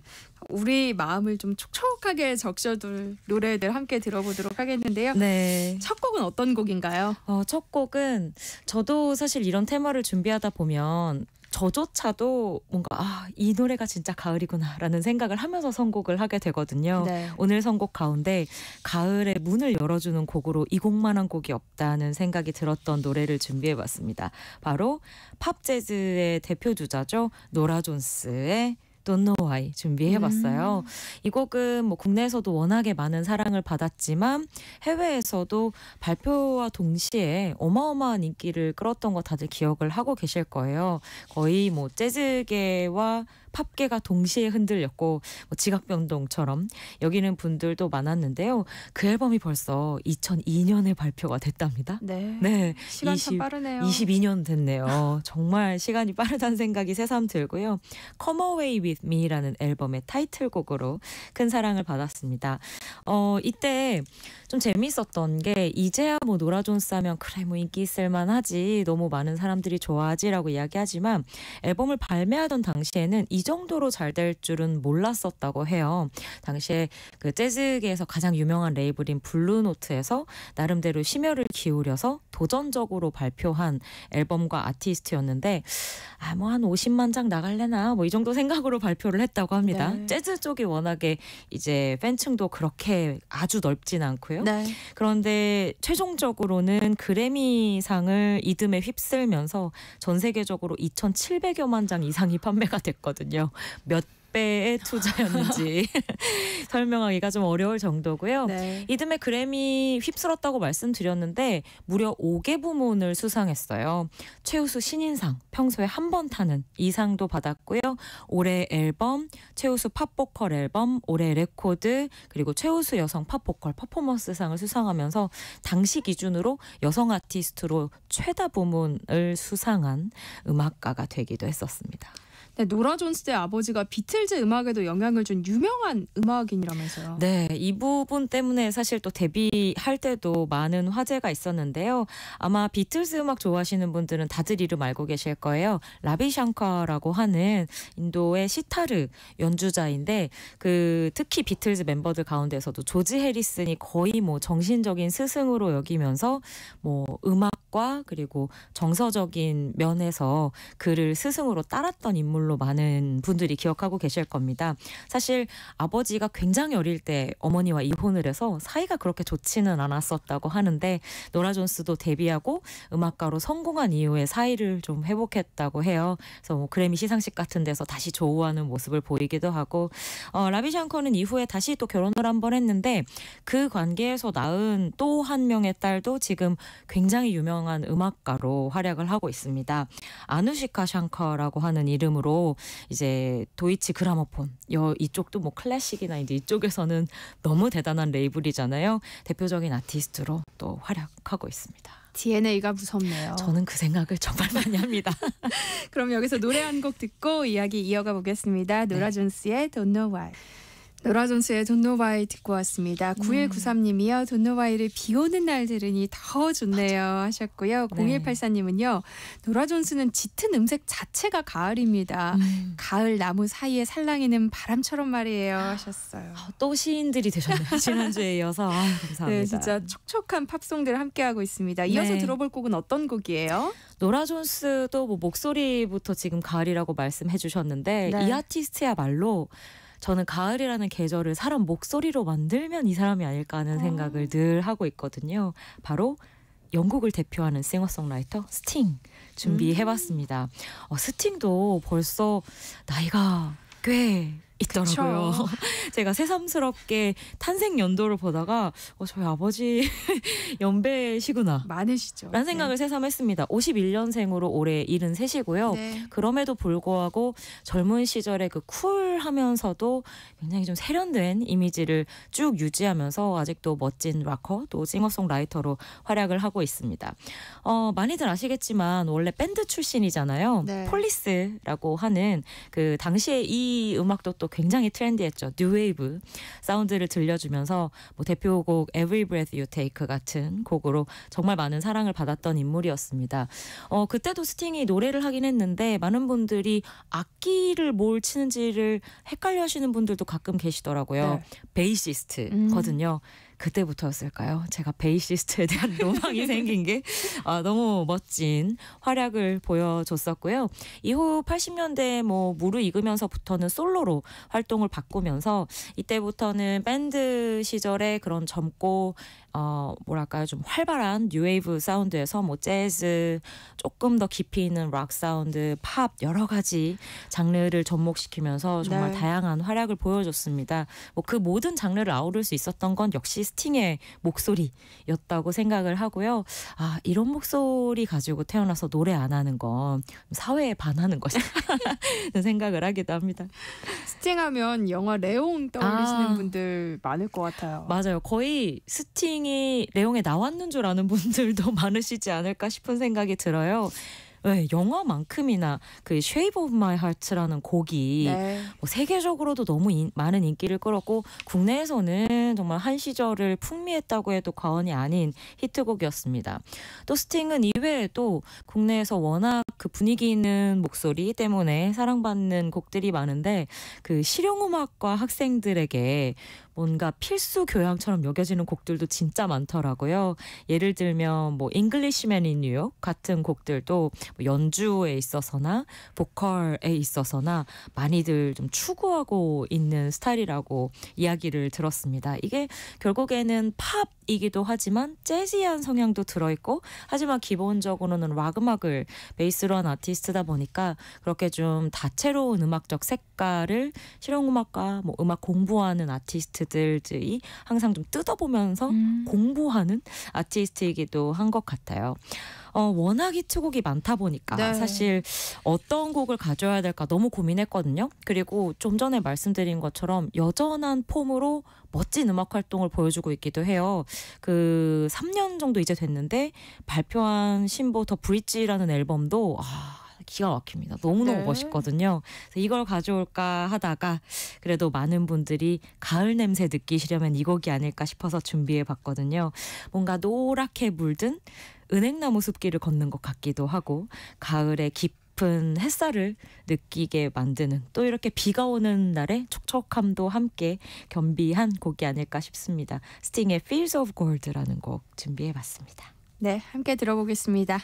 우리 마음을 좀 촉촉하게 적셔둘 노래들 함께 들어보도록 하겠는데 요. 네. 첫 곡은 어떤 곡인가요? 어, 첫 곡은 저도 사실 이런 테마를 준비하다 보면 저조차도 뭔가 아, 이 노래가 진짜 가을이구나라는 생각을 하면서 선곡을 하게 되거든요. 네. 오늘 선곡 가운데 가을의 문을 열어주는 곡으로 이 곡만한 곡이 없다는 생각이 들었던 노래를 준비해봤습니다. 바로 팝 재즈의 대표 주자죠. 노라 존스의 Don't Know Why 준비해봤어요. 이 곡은 뭐 국내에서도 워낙에 많은 사랑을 받았지만 해외에서도 발표와 동시에 어마어마한 인기를 끌었던 거 다들 기억을 하고 계실 거예요. 거의 뭐 재즈계와 팝계가 동시에 흔들렸고 뭐 지각변동처럼 여기는 분들도 많았는데요. 그 앨범이 벌써 2002년에 발표가 됐답니다. 네. 네. 시간 참 빠르네요. 22년 됐네요. 정말 시간이 빠르다는 생각이 새삼 들고요. Come Away With Me라는 앨범의 타이틀곡으로 큰 사랑을 받았습니다. 어, 이때 좀 재밌었던 게 이제야 뭐 노라 존스 하면 그래 뭐 인기 있을 만하지 너무 많은 사람들이 좋아하지라고 이야기하지만 앨범을 발매하던 당시에는 이 정도로 잘 될 줄은 몰랐었다고 해요. 당시에 그 재즈계에서 가장 유명한 레이블인 블루노트에서 나름대로 심혈을 기울여서 도전적으로 발표한 앨범과 아티스트였는데 아 뭐 한 50만 장 나갈래나 뭐 이 정도 생각으로 발표를 했다고 합니다. 네. 재즈 쪽이 워낙에 이제 팬층도 그렇게 아주 넓진 않고요. 네. 그런데 최종적으로는 그래미상을 이듬해 휩쓸면서 전 세계적으로 2,700여만 장 이상이 판매가 됐거든요. 몇 배의 투자였는지 설명하기가 좀 어려울 정도고요. 네. 이듬해 그래미 휩쓸었다고 말씀드렸는데 무려 5개 부문을 수상했어요. 최우수 신인상, 평생에 한 번 타는 이 상도 받았고요. 올해 앨범, 최우수 팝보컬 앨범, 올해 레코드, 그리고 최우수 여성 팝보컬 퍼포먼스상을 수상하면서 당시 기준으로 여성 아티스트로 최다 부문을 수상한 음악가가 되기도 했었습니다. 네, 노라 존스의 아버지가 비틀즈 음악에도 영향을 준 유명한 음악인이라면서요. 네, 이 부분 때문에 사실 또 데뷔할 때도 많은 화제가 있었는데요. 아마 비틀스 음악 좋아하시는 분들은 다들 이름 알고 계실 거예요. 라비 샹카라고 하는 인도의 시타르 연주자인데 그 특히 비틀즈 멤버들 가운데서도 조지 해리슨이 거의 뭐 정신적인 스승으로 여기면서 뭐 음악과 그리고 정서적인 면에서 그를 스승으로 따랐던 인물로 많은 분들이 기억하고 계실 겁니다. 사실 아버지가 굉장히 어릴 때 어머니와 이혼을 해서 사이가 그렇게 좋지는 않았었다고 하는데 노라 존스도 데뷔하고 음악가로 성공한 이후에 사이를 좀 회복했다고 해요. 그래서 뭐 그래미 시상식 같은 데서 다시 조우하는 모습을 보이기도 하고 어, 라비 샹커는 이후에 다시 또 결혼을 한 번 했는데 그 관계에서 낳은 또 한 명의 딸도 지금 굉장히 유명한 음악가로 활약을 하고 있습니다. 아누시카 샹커라고 하는 이름으로 이제 도이치 그라모폰 여 이쪽도 뭐 클래식이나 이제 이쪽에서는 너무 대단한 레이블이잖아요. 대표적인 아티스트로 또 활약하고 있습니다. DNA가 무섭네요. 저는 그 생각을 정말 많이 합니다. 그럼 여기서 노래 한 곡 듣고 이야기 이어가 보겠습니다. 노라 존스의 Don't Know Why. 노라 존스의 Why 듣고 왔습니다. 9193님이요. Don't Know Why를 비 오는 날 들으니 더 좋네요 하셨고요. 네. 0184님은요. 노라 존스는 짙은 음색 자체가 가을입니다. 음. 가을 나무 사이에 살랑이는 바람처럼 말이에요 하셨어요. 또 시인들이 되셨네요. 지난주에 이어서 아, 감사합니다. 네, 진짜 촉촉한 팝송들 함께하고 있습니다. 이어서 네. 들어볼 곡은 어떤 곡이에요? 노라 존스도 뭐 목소리부터 지금 가을이라고 말씀해 주셨는데 네. 이 아티스트야말로 저는 가을이라는 계절을 사람 목소리로 만들면 이 사람이 아닐까 하는 생각을 늘 하고 있거든요. 바로 영국을 대표하는 싱어송라이터 스팅 준비해봤습니다. 어, 스팅도 벌써 나이가 꽤 있더라고요. 그쵸. 제가 새삼스럽게 탄생 연도를 보다가 어, 저희 아버지 연배시구나. 많으시죠. 라는 생각을 새삼했습니다. 51년생으로 올해 73이고요. 네. 그럼에도 불구하고 젊은 시절에 그 쿨하면서도 굉장히 좀 세련된 이미지를 쭉 유지하면서 아직도 멋진 락커 또 싱어송라이터로 활약을 하고 있습니다. 어, 많이들 아시겠지만 원래 밴드 출신이잖아요. 네. 폴리스라고 하는 그 당시에 이 음악도 또 굉장히 트렌디했죠. 뉴웨이브 사운드를 들려주면서 뭐 대표곡 Every Breath You Take 같은 곡으로 정말 많은 사랑을 받았던 인물이었습니다. 어, 그때도 스팅이 노래를 하긴 했는데 많은 분들이 악기를 뭘 치는지를 헷갈려 하시는 분들도 가끔 계시더라고요. 네. 베이시스트거든요. 그때부터였을까요? 제가 베이시스트에 대한 로망이 생긴 게 아, 너무 멋진 활약을 보여줬었고요. 이후 80년대 뭐 무르익으면서부터는 솔로로 활동을 바꾸면서 이때부터는 밴드 시절에 그런 젊고 어 뭐랄까요 좀 활발한 뉴웨이브 사운드에서 뭐 재즈 조금 더 깊이 있는 락 사운드 팝 여러 가지 장르를 접목시키면서 정말 네. 다양한 활약을 보여줬습니다. 뭐 그 모든 장르를 아우를 수 있었던 건 역시 스팅의 목소리였다고 생각을 하고요. 아 이런 목소리 가지고 태어나서 노래 안 하는 건 사회에 반하는 것이라는 생각을 하기도 합니다. 스팅하면 영화 레옹 떠올리시는 아. 분들 많을 것 같아요. 맞아요. 거의 스팅 이 레옹에 나왔는 줄 아는 분들도 많으시지 않을까 싶은 생각이 들어요. 네, 영화만큼이나 그 Shape of My Heart라는 곡이 네. 뭐 세계적으로도 너무 인- 많은 인기를 끌었고 국내에서는 정말 한 시절을 풍미했다고 해도 과언이 아닌 히트곡이었습니다. 또 스팅은 이외에도 국내에서 워낙 그 분위기 있는 목소리 때문에 사랑받는 곡들이 많은데 그 실용음악과 학생들에게 뭔가 필수 교양처럼 여겨지는 곡들도 진짜 많더라고요. 예를 들면 뭐 Englishman in New York 같은 곡들도 뭐 연주에 있어서나 보컬에 있어서나 많이들 좀 추구하고 있는 스타일이라고 이야기를 들었습니다. 이게 결국에는 팝이기도 하지만 재즈한 성향도 들어있고 하지만 기본적으로는 락 음악을 베이스로 한 아티스트다 보니까 그렇게 좀 다채로운 음악적 색깔을 실용음악과 뭐 음악 공부하는 아티스트 들이 항상 좀 뜯어보면서 공부하는 아티스트이기도 한 것 같아요. 어, 워낙 히트곡이 많다 보니까 네. 사실 어떤 곡을 가져야 될까 너무 고민했거든요. 그리고 좀 전에 말씀드린 것처럼 여전한 폼으로 멋진 음악 활동을 보여주고 있기도 해요. 그 3년 정도 이제 됐는데 발표한 신보 더 브릿지라는 앨범도 아, 기가 막힙니다. 너무너무 네. 멋있거든요. 이걸 가져올까 하다가 그래도 많은 분들이 가을 냄새 느끼시려면 이 곡이 아닐까 싶어서 준비해 봤거든요. 뭔가 노랗게 물든 은행나무 숲길을 걷는 것 같기도 하고 가을의 깊은 햇살을 느끼게 만드는 또 이렇게 비가 오는 날의 촉촉함도 함께 겸비한 곡이 아닐까 싶습니다. 스팅의 Fields of Gold라는 곡 준비해 봤습니다. 네, 함께 들어보겠습니다.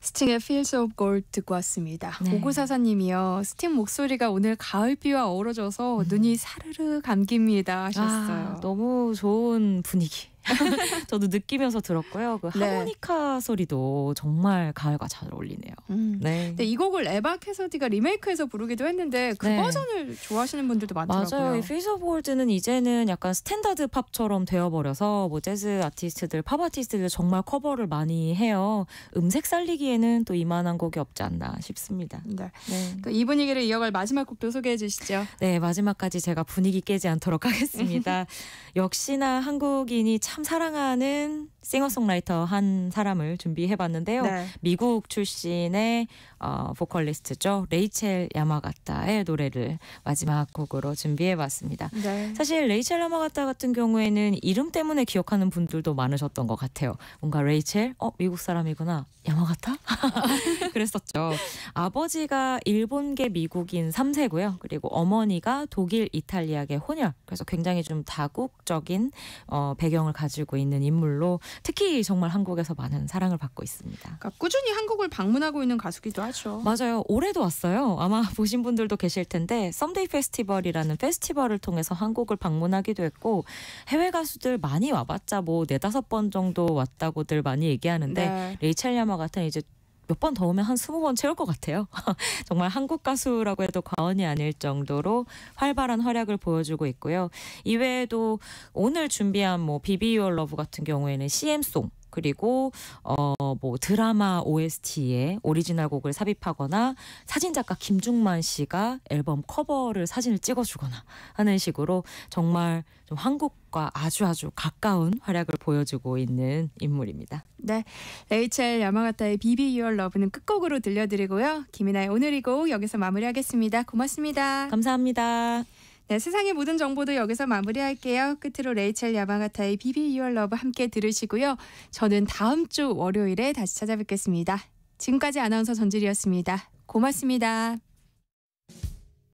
스팅의 Fields of Gold 듣고 왔습니다. 네. 오구사사님이요. 스팅 목소리가 오늘 가을비와 어우러져서 눈이 사르르 감깁니다 하셨어요. 아, 너무 좋은 분위기. 저도 느끼면서 들었고요. 그 네. 하모니카 소리도 정말 가을과 잘 어울리네요. 음. 네. 근데 이 곡을 에바 캐서디가 리메이크해서 부르기도 했는데 그 네. 버전을 좋아하시는 분들도 많더라고요. 맞아요. of Gold는 이제는 약간 스탠다드 팝처럼 되어버려서 뭐 재즈 아티스트들, 팝 아티스트들 정말 커버를 많이 해요. 음색 살리기에는 또 이만한 곡이 없지 않나 싶습니다. 네. 네. 또이 분위기를 이어갈 마지막 곡도 소개해 주시죠. 네, 마지막까지 제가 분위기 깨지 않도록 하겠습니다. 역시나 한국인이 참 사랑하는 싱어송라이터 한 사람을 준비해 봤는데요. 네. 미국 출신의 어, 보컬리스트죠. 레이첼 야마가타의 노래를 마지막 곡으로 준비해 봤습니다. 네. 사실 레이첼 야마가타 같은 경우에는 이름 때문에 기억하는 분들도 많으셨던 것 같아요. 뭔가 레이첼, 어 미국 사람이구나, 야마가타? 그랬었죠. 아버지가 일본계 미국인 3세고요. 그리고 어머니가 독일 이탈리아계 혼혈. 그래서 굉장히 좀 다국적인 어, 배경을 가지고 있는 인물로 특히 정말 한국에서 많은 사랑을 받고 있습니다. 그러니까 꾸준히 한국을 방문하고 있는 가수기도 하죠. 맞아요. 올해도 왔어요. 아마 보신 분들도 계실 텐데 Someday 페스티벌이라는 페스티벌을 통해서 한국을 방문하기도 했고 해외 가수들 많이 와봤자 뭐 네다섯 번 정도 왔다고들 많이 얘기하는데 네. 레이첼 야마 같은 이제 몇 번 더 오면 한 스무 번 채울 것 같아요. 정말 한국 가수라고 해도 과언이 아닐 정도로 활발한 활약을 보여주고 있고요. 이외에도 오늘 준비한 뭐 Be Be Your Love 같은 경우에는 CM송 그리고 어 뭐 드라마 OST에 오리지널 곡을 삽입하거나 사진 작가 김중만 씨가 앨범 커버를 사진을 찍어주거나 하는 식으로 정말 좀 한국과 아주 아주 가까운 활약을 보여주고 있는 인물입니다. 네, 레이첼 야마가타의 Be Be Your Love는 끝곡으로 들려드리고요. 김이나의 오늘 이 곡 여기서 마무리하겠습니다. 고맙습니다. 감사합니다. 네, 세상의 모든 정보도 여기서 마무리할게요. 끝으로 레이첼 야마가타의 Be Be Your Love 함께 들으시고요. 저는 다음 주 월요일에 다시 찾아뵙겠습니다. 지금까지 아나운서 전주리였습니다. 고맙습니다.